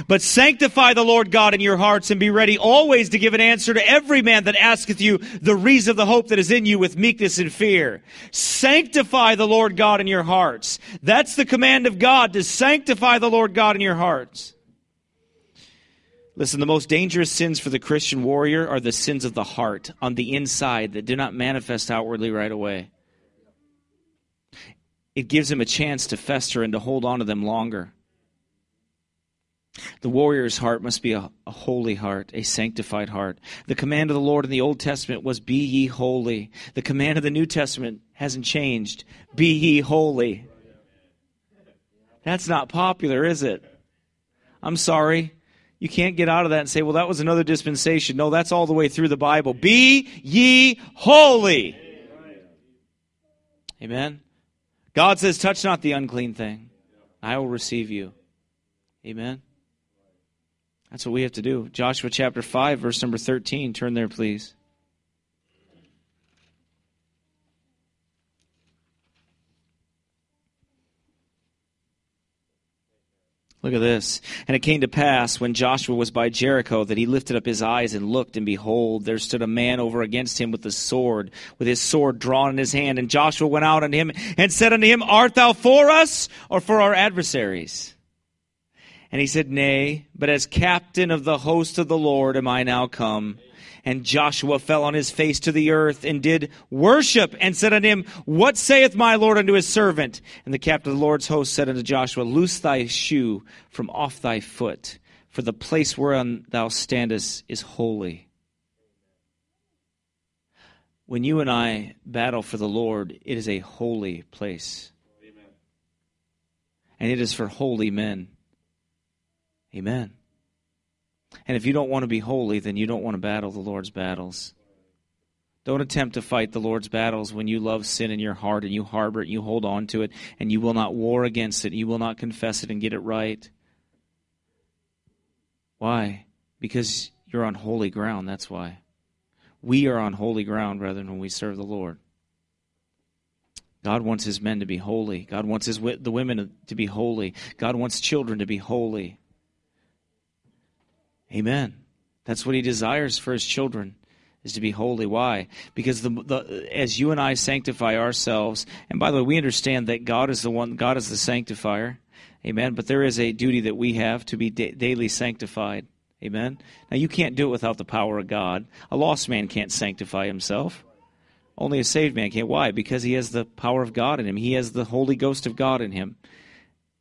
But sanctify the Lord God in your hearts and be ready always to give an answer to every man that asketh you the reason of the hope that is in you with meekness and fear. Sanctify the Lord God in your hearts. That's the command of God to sanctify the Lord God in your hearts. Listen, the most dangerous sins for the Christian warrior are the sins of the heart on the inside that do not manifest outwardly right away it gives them a chance to fester and to hold on to them longer. The warrior's heart must be a, a, holy heart, a sanctified heart. The command of the Lord in the Old Testament was, Be ye holy. The command of the New Testament hasn't changed. Be ye holy. That's not popular, is it? I'm sorry. You can't get out of that and say, well, that was another dispensation. No, that's all the way through the Bible. Be ye holy. Amen. God says, touch not the unclean thing. I will receive you. Amen. That's what we have to do. Joshua chapter 5, verse number 13. Turn there, please. Look at this. And it came to pass when Joshua was by Jericho that he lifted up his eyes and looked, and behold, there stood a man over against him with a sword, with his sword drawn in his hand. And Joshua went out unto him and said unto him, Art thou for us or for our adversaries? And he said, Nay, but as captain of the host of the Lord am I now come. And Joshua fell on his face to the earth and did worship and said unto him, What saith my Lord unto his servant? And the captain of the Lord's host said unto Joshua, Loose thy shoe from off thy foot, for the place whereon thou standest is holy. When you and I battle for the Lord, it is a holy place. Amen. And it is for holy men. Amen. And if you don't want to be holy, then you don't want to battle the Lord's battles. Don't attempt to fight the Lord's battles when you love sin in your heart and you harbor it, you hold on to it, and you will not war against it. You will not confess it and get it right. Why? Because you're on holy ground. That's why. We are on holy ground brethren, when we serve the Lord. God wants his men to be holy. God wants his, the women to be holy. God wants children to be holy. Amen. That's what he desires for his children is to be holy. Why? Because the, the, as you and I sanctify ourselves, and by the way, we understand that God is the one, God is the sanctifier. Amen. But there is a duty that we have to be da- daily sanctified. Amen. Now you can't do it without the power of God. A lost man can't sanctify himself. Only a saved man can. Why? Because he has the power of God in him. He has the Holy Ghost of God in him.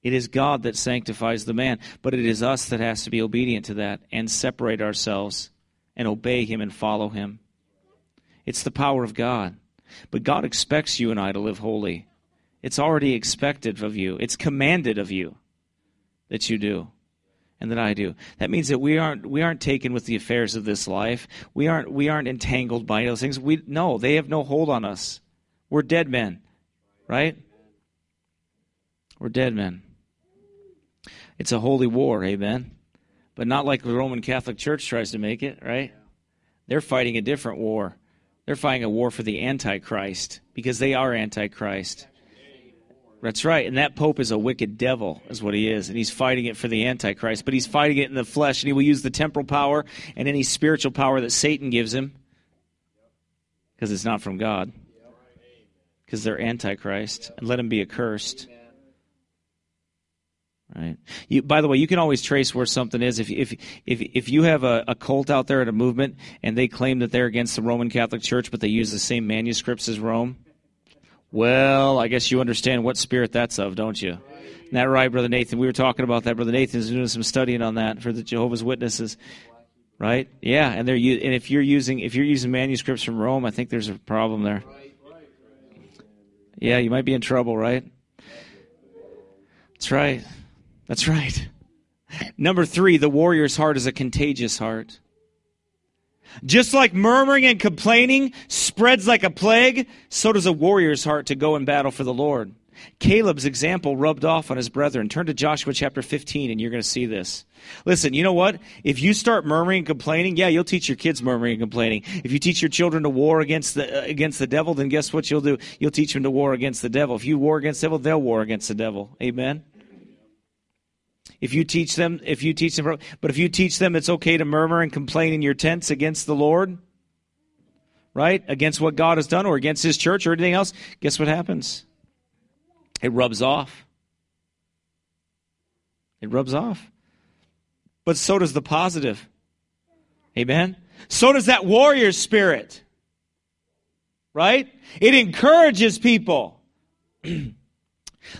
It is God that sanctifies the man, but it is us that has to be obedient to that and separate ourselves and obey him and follow him. It's the power of God. But God expects you and I to live holy. It's already expected of you. It's commanded of you that you do and that I do. That means that we aren't we aren't taken with the affairs of this life. We aren't we aren't entangled by those things. We no, they have no hold on us. We're dead men. Right? We're dead men. It's a holy war, amen. But not like the Roman Catholic Church tries to make it, right? They're fighting a different war. They're fighting a war for the Antichrist because they are Antichrist. That's right. And that Pope is a wicked devil, is what he is. And he's fighting it for the Antichrist. But he's fighting it in the flesh, and he will use the temporal power and any spiritual power that Satan gives him because it's not from God. Because they're Antichrist. And let him be accursed. Right. You, by the way, you can always trace where something is. If if if if you have a, a cult out there at a movement and they claim that they're against the Roman Catholic Church, but they use the same manuscripts as Rome, well, I guess you understand what spirit that's of, don't you? Isn't that right, Brother Nathan? We were talking about that. Brother Nathan's doing some studying on that for the Jehovah's Witnesses, right? Yeah, and they're and if you're using if you're using manuscripts from Rome, I think there's a problem there. Yeah, you might be in trouble, right? That's right. That's right. Number three, the warrior's heart is a contagious heart. Just like murmuring and complaining spreads like a plague, so does a warrior's heart to go and battle for the Lord. Caleb's example rubbed off on his brethren. Turn to Joshua chapter 15 and you're going to see this. Listen, you know what? If you start murmuring and complaining, yeah, you'll teach your kids murmuring and complaining. If you teach your children to war against the, uh, against the devil, then guess what you'll do? You'll teach them to war against the devil. If you war against the devil, they'll war against the devil. Amen? If you teach them, if you teach them, but if you teach them it's okay to murmur and complain in your tents against the Lord, right? Against what God has done or against his church or anything else, guess what happens? It rubs off. It rubs off. But so does the positive. Amen? So does that warrior spirit. Right? It encourages people.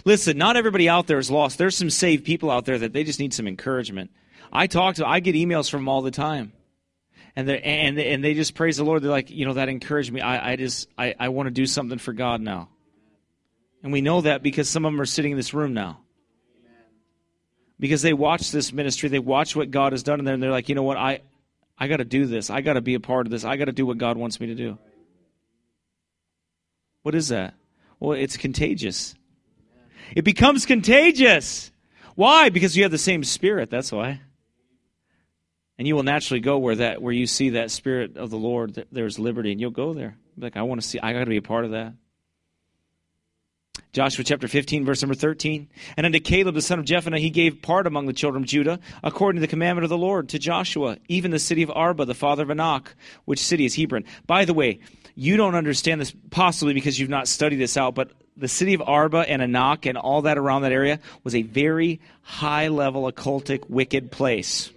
Listen, not everybody out there is lost. There's some saved people out there that they just need some encouragement. I talk to, I get emails from them all the time. And they and and they just praise the Lord. They're like, you know, that encouraged me. I, I just I, I want to do something for God now. And we know that because some of them are sitting in this room now. Because they watch this ministry, they watch what God has done in there, and they're like, you know what, I I gotta do this. I gotta be a part of this. I gotta do what God wants me to do. What is that? Well, it's contagious. It becomes contagious. Why? Because you have the same spirit, that's why. And you will naturally go where that where you see that spirit of the Lord, there's liberty, and you'll go there. Like, I want to see, I got to be a part of that. Joshua chapter 15, verse number 13. And unto Caleb the son of Jephunneh he gave part among the children of Judah, according to the commandment of the Lord, to Joshua, even the city of Arba, the father of Anak, which city is Hebron. By the way, you don't understand this possibly because you've not studied this out, but the city of Arba and Anak and all that around that area was a very high level occultic, wicked place.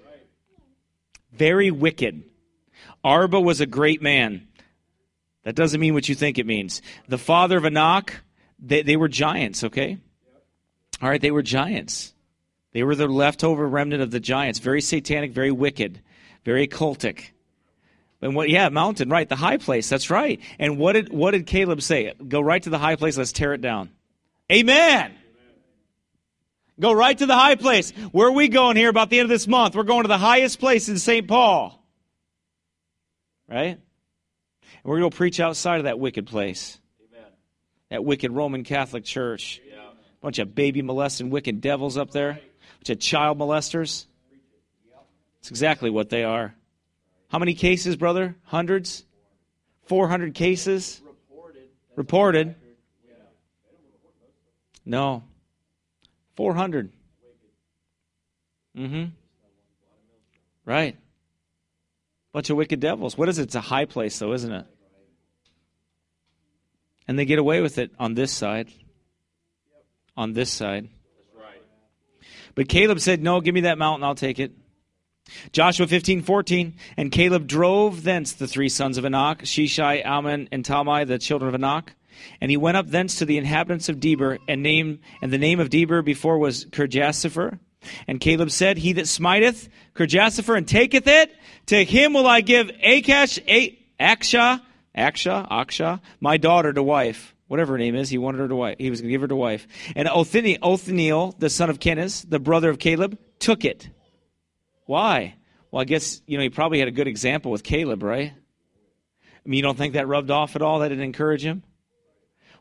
Very wicked. Arba was a great man. That doesn't mean what you think it means. The father of Anak, they, they were giants, okay? All right, they were giants. They were the leftover remnant of the giants. Very satanic, very wicked, very cultic. And what? Yeah, mountain, right? The high place. That's right. And what did what did Caleb say? Go right to the high place. Let's tear it down. Amen. Go right to the high place. Where are we going here about the end of this month? We're going to the highest place in St. Paul. Right? And we're going to preach outside of that wicked place. Amen. That wicked Roman Catholic Church. Yeah. Bunch of baby molesting wicked devils up there. Bunch of child molesters. That's exactly what they are. How many cases, brother? Hundreds? 400 cases? Reported. Reported. No. 400. Mm-hmm. Right. Bunch of wicked devils. What is it? It's a high place, though, isn't it? And they get away with it on this side. On this side. But Caleb said, No, give me that mountain, I'll take it. Joshua 15, 14. And Caleb drove thence the three sons of Anak, Sheshai, Ahiman, and Talmai, the children of Anak. And he went up thence to the inhabitants of Debir, and name and the name of Debir before was Kirjathsepher. And Caleb said, He that smiteth Kirjathsepher and taketh it, to him will I give Akash, a- Aksha, Aksha, Aksha, my daughter to wife. Whatever her name is, he wanted her to wife. He was going to give her to wife. And Othniel, Othniel, the son of Kenaz, the brother of Caleb, took it. Why? Well, I guess, you know, he probably had a good example with Caleb, right? I mean, you don't think that rubbed off at all? That didn't encourage him?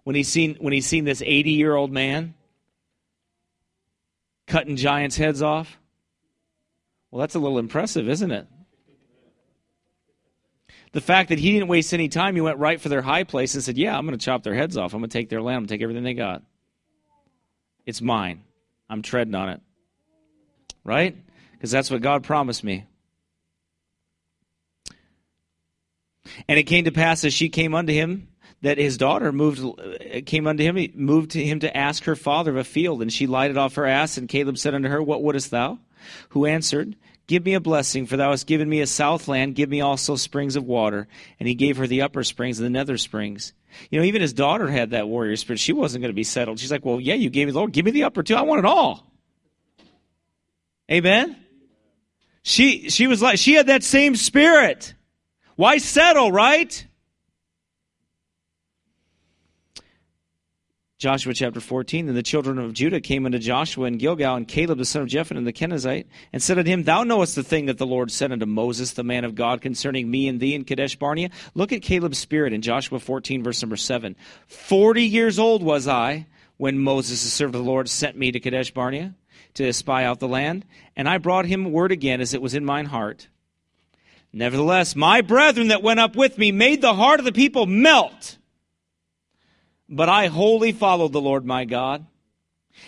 when he's seen when he's seen this 80 year old man cutting giants' heads off? Well, that's a little impressive, isn't it? The fact that he didn't waste any time, he went right for their high place and said, Yeah, I'm going to chop their heads off. I'm going to take their land. I'm going to take everything they got. It's mine. I'm treading on it. Right? Because that's what God promised me. And it came to pass as she came unto him that his daughter moved came unto him moved to him to ask her father of a field and she lighted off her ass and caleb said unto her what wouldest thou? Who answered give me a blessing for thou hast given me a south land give me also springs of water. And he gave her the upper springs and the nether springs. You know even his daughter had that warrior spirit. She wasn't going to be settled. She's like well yeah you gave me the lord. Give me the upper too i want it all. Amen she she was like she had that same spirit why settle right Joshua chapter 14. Then the children of Judah came unto Joshua and Gilgal, and Caleb the son of Jephunneh the Kenizzite, and said unto him, Thou knowest the thing that the Lord said unto Moses, the man of God, concerning me and thee in Kadesh Barnea. Look at Caleb's spirit in Joshua 14, verse number 7. Forty years old was I when Moses, the servant of the Lord, sent me to Kadesh Barnea to spy out the land, and I brought him word again as it was in mine heart. Nevertheless, my brethren that went up with me made the heart of the people melt but I wholly followed the Lord my God.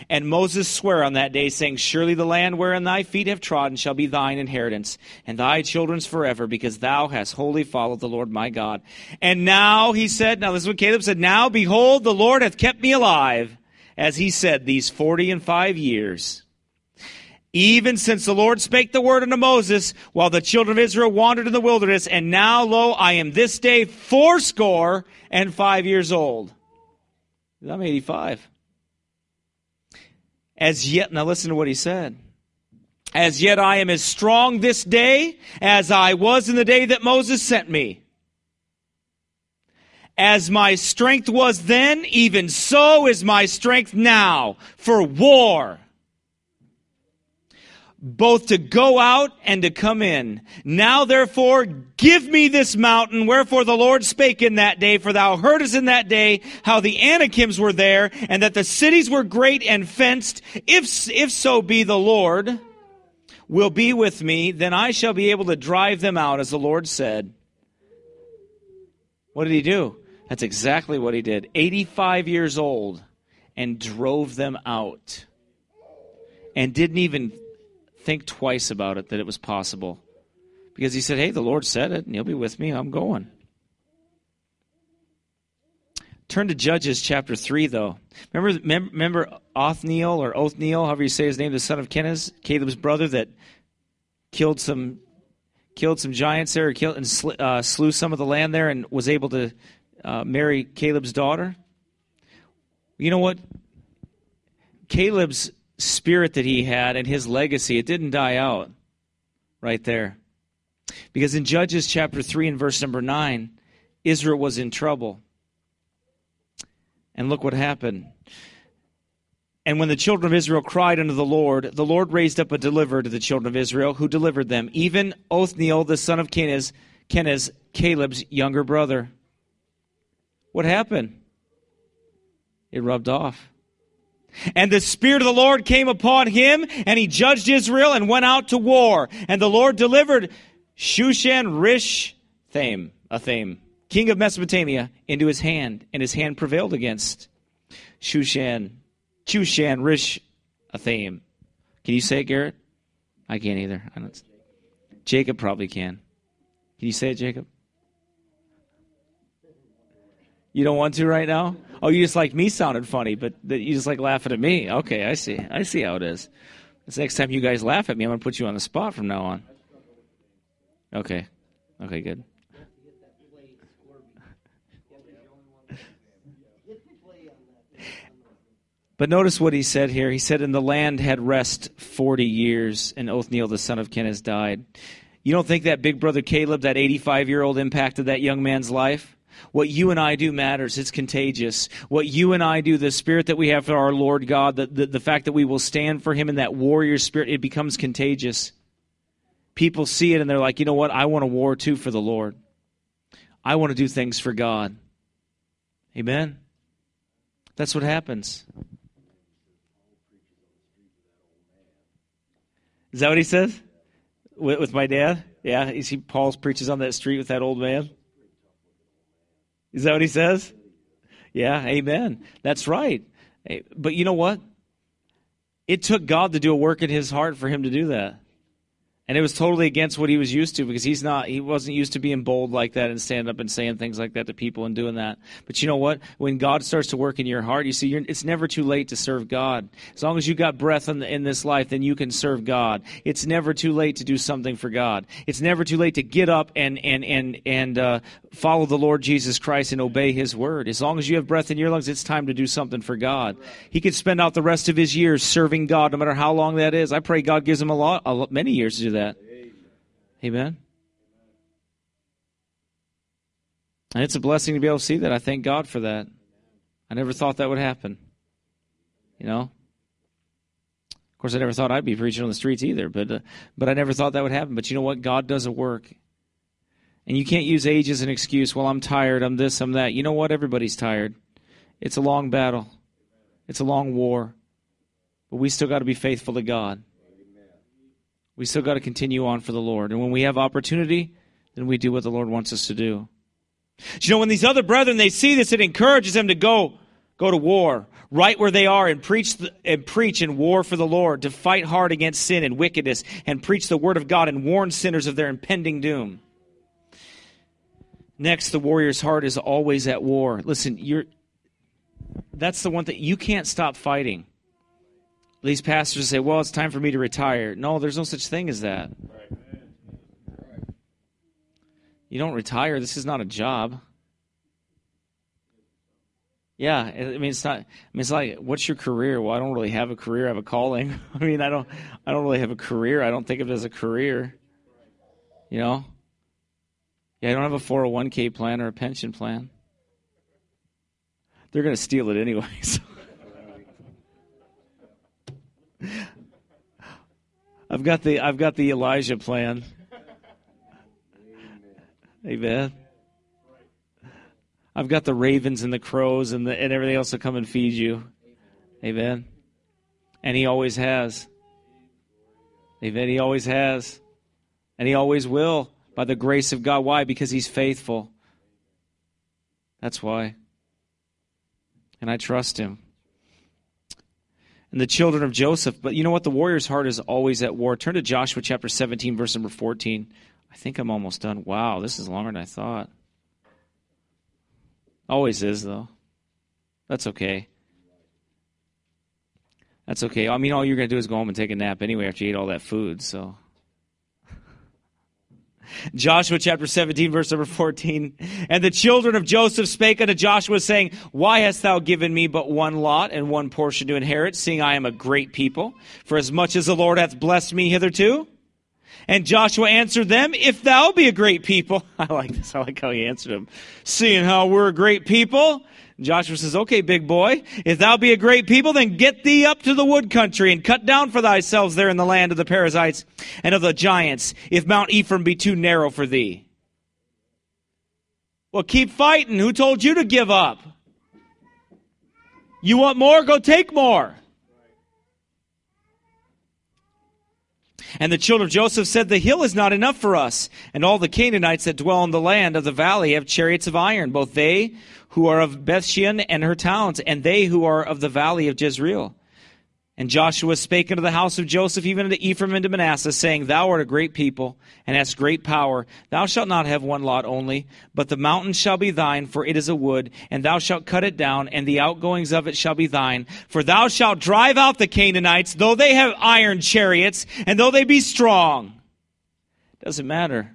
And Moses sware on that day, saying, Surely the land wherein thy feet have trodden shall be thine inheritance, and thy children's forever, because thou hast wholly followed the Lord my God. And now, he said, now this is what Caleb said, Now behold, the Lord hath kept me alive, as he said, these forty and five years. Even since the Lord spake the word unto Moses, while the children of Israel wandered in the wilderness, and now, lo, I am this day fourscore and five years old. I'm 85. As yet, now listen to what he said. As yet I am as strong this day as I was in the day that Moses sent me. As my strength was then, even so is my strength now for war both to go out and to come in. Now therefore give me this mountain, wherefore the Lord spake in that day, for thou heardest in that day how the Anakims were there, and that the cities were great and fenced. If, if so be the Lord will be with me, then I shall be able to drive them out, as the Lord said. What did he do? That's exactly what he did. 85 years old and drove them out. And didn't even think twice about it that it was possible. Because he said, Hey, the Lord said it, and he'll be with me. I'm going. Turn to Judges chapter 3, though. Remember, remember Othniel or Othniel, however you say his name, the son of Kenaz, Caleb's brother that killed some killed some giants there, killed and sl- uh, slew some of the land there, and was able to uh, marry Caleb's daughter. You know what? Caleb's spirit that he had and his legacy, it didn't die out right there. Because in Judges chapter 3 and verse number 9, Israel was in trouble. And look what happened. And when the children of Israel cried unto the Lord, the Lord raised up a deliverer to the children of Israel, who delivered them, even Othniel, the son of Kenaz, Kenaz Caleb's younger brother. What happened? It rubbed off. And the Spirit of the Lord came upon him, and he judged Israel and went out to war. And the Lord delivered Shushan Rish Thame, Athame, king of Mesopotamia, into his hand, and his hand prevailed against Shushan, Shushan Rish Athame. Can you say it, Garrett? I can't either. I don't. Jacob probably can. Can you say it, Jacob? You don't want to right now? Oh, you just like me sounded funny, but you just like laughing at me. Okay, I see. I see how it is. This next time you guys laugh at me, I'm to put you on the spot from now on. Okay. Okay, good. But notice what he said here. He said, And the land had rest 40 years, and Othniel the son of Kenaz died. You don't think that big brother Caleb, that 85 year old, impacted that young man's life? What you and I do matters. It's contagious. What you and I do, the spirit that we have for our Lord God, the, the, the fact that we will stand for Him in that warrior spirit, it becomes contagious. People see it and they're like, you know what? I want a war too for the Lord. I want to do things for God. Amen? That's what happens. Is that what he says? With, with my dad? Yeah, you see Paul's preaches on that street with that old man? Is that what he says? Yeah, amen. That's right. Eh, but you know what? It took God to do a work in his heart for him to do that and it was totally against what he was used to because he's not he wasn't used to being bold like that and standing up and saying things like that to people and doing that. But you know what? When god starts to work in your heart you see it's never too late to serve god. As long as you got breath in, the, in this life then you can serve god. It's never too late to do something for god. It's never too late to get up and and and and uh, follow the lord jesus christ and obey his word. As long as you have breath in your lungs it's time to do something for god. He could spend out the rest of his years serving god no matter how long that is. I pray god gives him a lot, a lot many years to do that that. Amen. And it's a blessing to be able to see that. I thank God for that. I never thought that would happen. You know? Of course, I never thought I'd be preaching on the streets either, but, uh, but I never thought that would happen. But you know what? God does a work. And you can't use age as an excuse. Well, I'm tired. I'm this, I'm that. You know what? Everybody's tired. It's a long battle, it's a long war. But we still got to be faithful to God we still got to continue on for the Lord. And when we have opportunity, then we do what the Lord wants us to do. You know, when these other brethren they see this, it encourages them to go go to war right where they are and preach the, and preach and war for the Lord, to fight hard against sin and wickedness, and preach the word of God and warn sinners of their impending doom. Next, the warrior's heart is always at war. Listen, you're that's the one thing you can't stop fighting these pastors say, well, it's time for me to retire. No, there's no such thing as that. You don't retire. This is not a job. Yeah, I mean it's not. I mean it's like, what's your career? Well, I don't really have a career. I have a calling. I mean, I don't. I don't really have a career. I don't think of it as a career. You know. Yeah, I don't have a 401k plan or a pension plan. They're going to steal it anyways. I've got the I've got the Elijah plan. Amen. I've got the ravens and the crows and the, and everything else to come and feed you. Amen. And he always has. Amen. He always has. And he always will by the grace of God. Why? Because he's faithful. That's why. And I trust him. And the children of Joseph. But you know what? The warrior's heart is always at war. Turn to Joshua chapter 17, verse number 14. I think I'm almost done. Wow, this is longer than I thought. Always is, though. That's okay. That's okay. I mean, all you're going to do is go home and take a nap anyway after you eat all that food, so. Joshua chapter 17, verse number 14. And the children of Joseph spake unto Joshua, saying, Why hast thou given me but one lot and one portion to inherit, seeing I am a great people? For as much as the Lord hath blessed me hitherto. And Joshua answered them, If thou be a great people. I like this. I like how he answered them. Seeing how we're a great people, Joshua says, Okay, big boy, if thou be a great people, then get thee up to the wood country and cut down for thyself there in the land of the Perizzites and of the giants, if Mount Ephraim be too narrow for thee. Well, keep fighting. Who told you to give up? You want more? Go take more. And the children of Joseph said, The hill is not enough for us. And all the Canaanites that dwell in the land of the valley have chariots of iron, both they who are of Bethshean and her towns, and they who are of the valley of Jezreel. And Joshua spake unto the house of Joseph, even unto Ephraim and to Manasseh, saying, Thou art a great people, and hast great power. Thou shalt not have one lot only, but the mountain shall be thine, for it is a wood, and thou shalt cut it down, and the outgoings of it shall be thine. For thou shalt drive out the Canaanites, though they have iron chariots, and though they be strong. It Doesn't matter.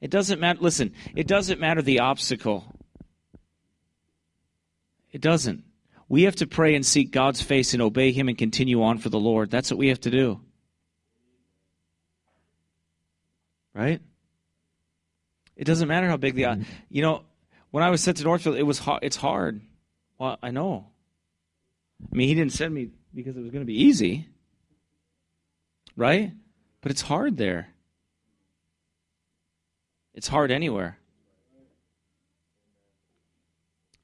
It doesn't matter. Listen, it doesn't matter the obstacle. It doesn't. We have to pray and seek God's face and obey Him and continue on for the Lord. That's what we have to do. Right? It doesn't matter how big the mm-hmm. you know when I was sent to Northfield, it was hard. It's hard. Well, I know. I mean, he didn't send me because it was going to be easy, right? But it's hard there. It's hard anywhere.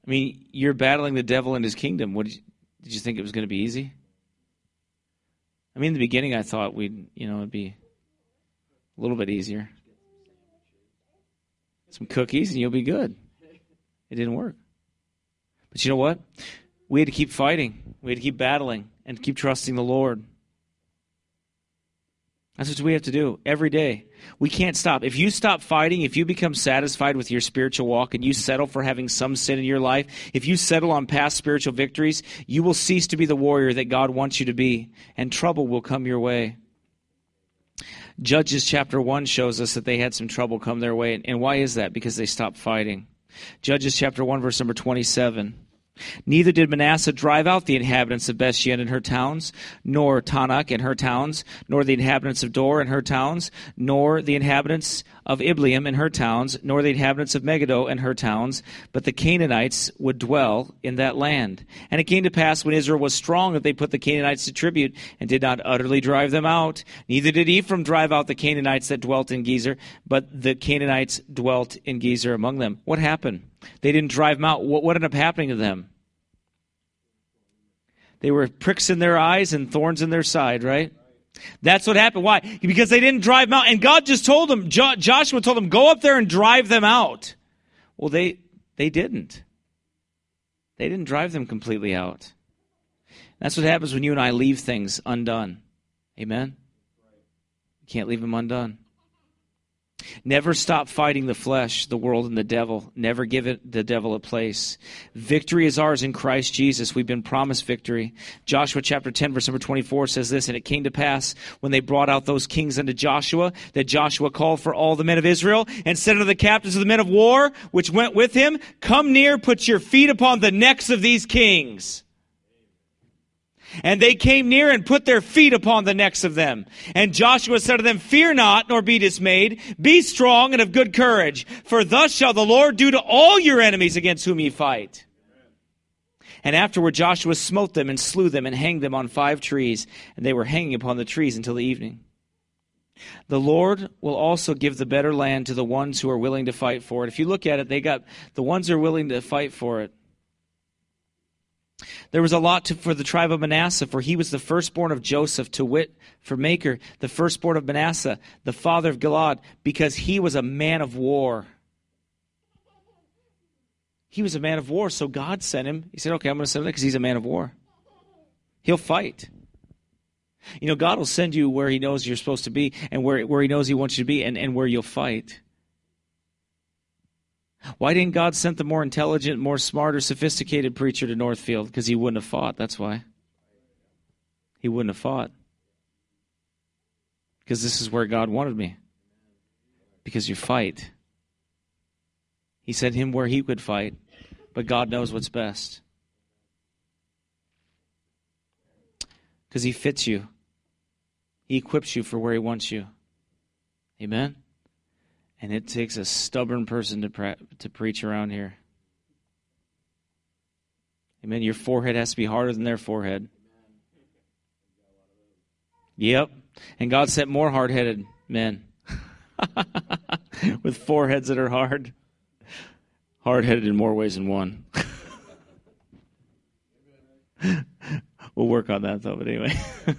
I mean, you're battling the devil and his kingdom. What did you, did you think it was going to be easy? I mean, in the beginning, I thought we'd, you know, it'd be a little bit easier. Some cookies and you'll be good. It didn't work. But you know what? We had to keep fighting. We had to keep battling and keep trusting the Lord. That's what we have to do every day. We can't stop. If you stop fighting, if you become satisfied with your spiritual walk and you settle for having some sin in your life, if you settle on past spiritual victories, you will cease to be the warrior that God wants you to be, and trouble will come your way. Judges chapter 1 shows us that they had some trouble come their way. And why is that? Because they stopped fighting. Judges chapter 1, verse number 27. Neither did Manasseh drive out the inhabitants of Bethshean and her towns, nor Taanach and her towns, nor the inhabitants of Dor and her towns, nor the inhabitants of Ibleam and her towns, nor the inhabitants of Megiddo and her towns, but the Canaanites would dwell in that land. And it came to pass when Israel was strong that they put the Canaanites to tribute and did not utterly drive them out. Neither did Ephraim drive out the Canaanites that dwelt in Gezer, but the Canaanites dwelt in Gezer among them. What happened? They didn't drive them out. What, what ended up happening to them? They were pricks in their eyes and thorns in their side, right? That's what happened. Why? Because they didn't drive them out. And God just told them, jo- Joshua told them, go up there and drive them out. Well, they, they didn't. They didn't drive them completely out. That's what happens when you and I leave things undone. Amen? You can't leave them undone. Never stop fighting the flesh, the world, and the devil. Never give it the devil a place. Victory is ours in Christ Jesus. We've been promised victory. Joshua chapter 10, verse number 24 says this, And it came to pass when they brought out those kings unto Joshua, that Joshua called for all the men of Israel, and said unto the captains of the men of war, which went with him, Come near, put your feet upon the necks of these kings. And they came near and put their feet upon the necks of them. And Joshua said to them, Fear not, nor be dismayed. Be strong and of good courage. For thus shall the Lord do to all your enemies against whom ye fight. And afterward Joshua smote them and slew them and hanged them on five trees. And they were hanging upon the trees until the evening. The Lord will also give the better land to the ones who are willing to fight for it. If you look at it, they got the ones who are willing to fight for it. There was a lot to, for the tribe of Manasseh, for he was the firstborn of Joseph, to wit, for Machir, the firstborn of Manasseh, the father of Gilead, because he was a man of war. He was a man of war, so God sent him. He said, Okay, I'm going to send him because he's a man of war. He'll fight. You know, God will send you where he knows you're supposed to be and where, where he knows he wants you to be and, and where you'll fight. Why didn't God send the more intelligent, more smarter, sophisticated preacher to Northfield? Because he wouldn't have fought. That's why. He wouldn't have fought. Because this is where God wanted me. Because you fight. He sent him where he could fight, but God knows what's best. Because he fits you, he equips you for where he wants you. Amen? And it takes a stubborn person to, pre- to preach around here. Amen. Your forehead has to be harder than their forehead. Yep. And God sent more hard headed men with foreheads that are hard. Hard headed in more ways than one. we'll work on that though, but anyway.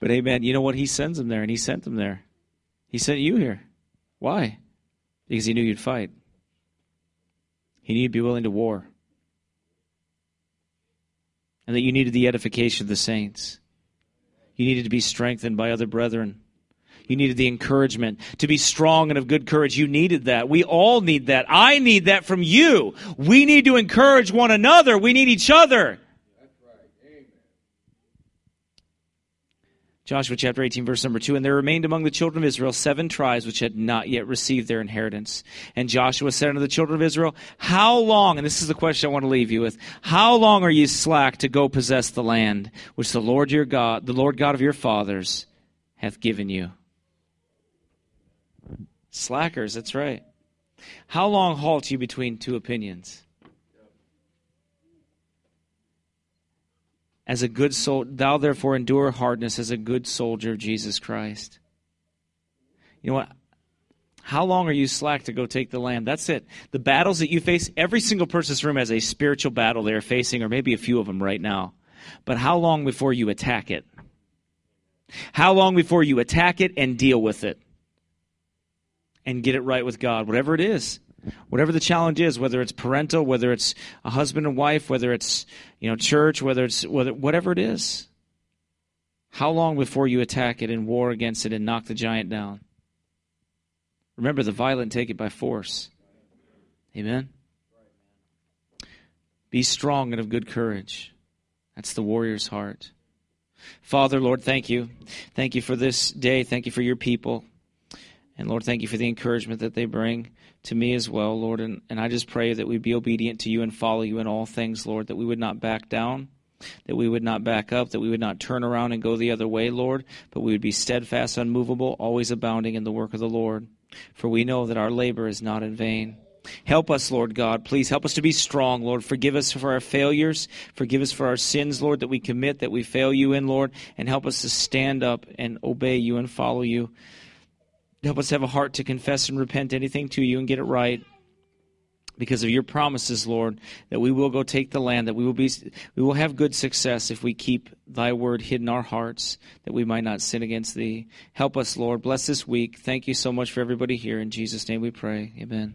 but amen, you know what? He sends them there, and He sent them there. He sent you here. Why? Because he knew you'd fight. He knew you'd be willing to war. And that you needed the edification of the saints. You needed to be strengthened by other brethren. You needed the encouragement to be strong and of good courage. You needed that. We all need that. I need that from you. We need to encourage one another. We need each other. Joshua chapter 18, verse number 2. And there remained among the children of Israel seven tribes which had not yet received their inheritance. And Joshua said unto the children of Israel, How long, and this is the question I want to leave you with, how long are ye slack to go possess the land which the Lord your God, the Lord God of your fathers, hath given you? Slackers, that's right. How long halt you between two opinions? As a good soul thou therefore endure hardness as a good soldier of jesus christ. You know what? How long are you slack to go take the land? That's it. The battles that you face every single person's room has a spiritual battle they're facing or maybe a few of them right now. But how long before you attack it? How long before you attack it and deal with it? And get it right with god whatever it is Whatever the challenge is, whether it's parental, whether it's a husband and wife, whether it's you know church, whether it's whether whatever it is. How long before you attack it and war against it and knock the giant down? Remember, the violent take it by force. Amen. Be strong and of good courage. That's the warrior's heart. Father, Lord, thank you. Thank you for this day. Thank you for your people. And Lord, thank you for the encouragement that they bring to me as well, Lord. And, and I just pray that we be obedient to you and follow you in all things, Lord, that we would not back down, that we would not back up, that we would not turn around and go the other way, Lord, but we would be steadfast, unmovable, always abounding in the work of the Lord. For we know that our labor is not in vain. Help us, Lord God. Please help us to be strong, Lord. Forgive us for our failures. Forgive us for our sins, Lord, that we commit, that we fail you in, Lord. And help us to stand up and obey you and follow you. Help us have a heart to confess and repent anything to you and get it right because of your promises, Lord, that we will go take the land, that we will be we will have good success if we keep thy word hidden in our hearts, that we might not sin against thee. Help us, Lord. Bless this week. Thank you so much for everybody here. In Jesus' name we pray. Amen.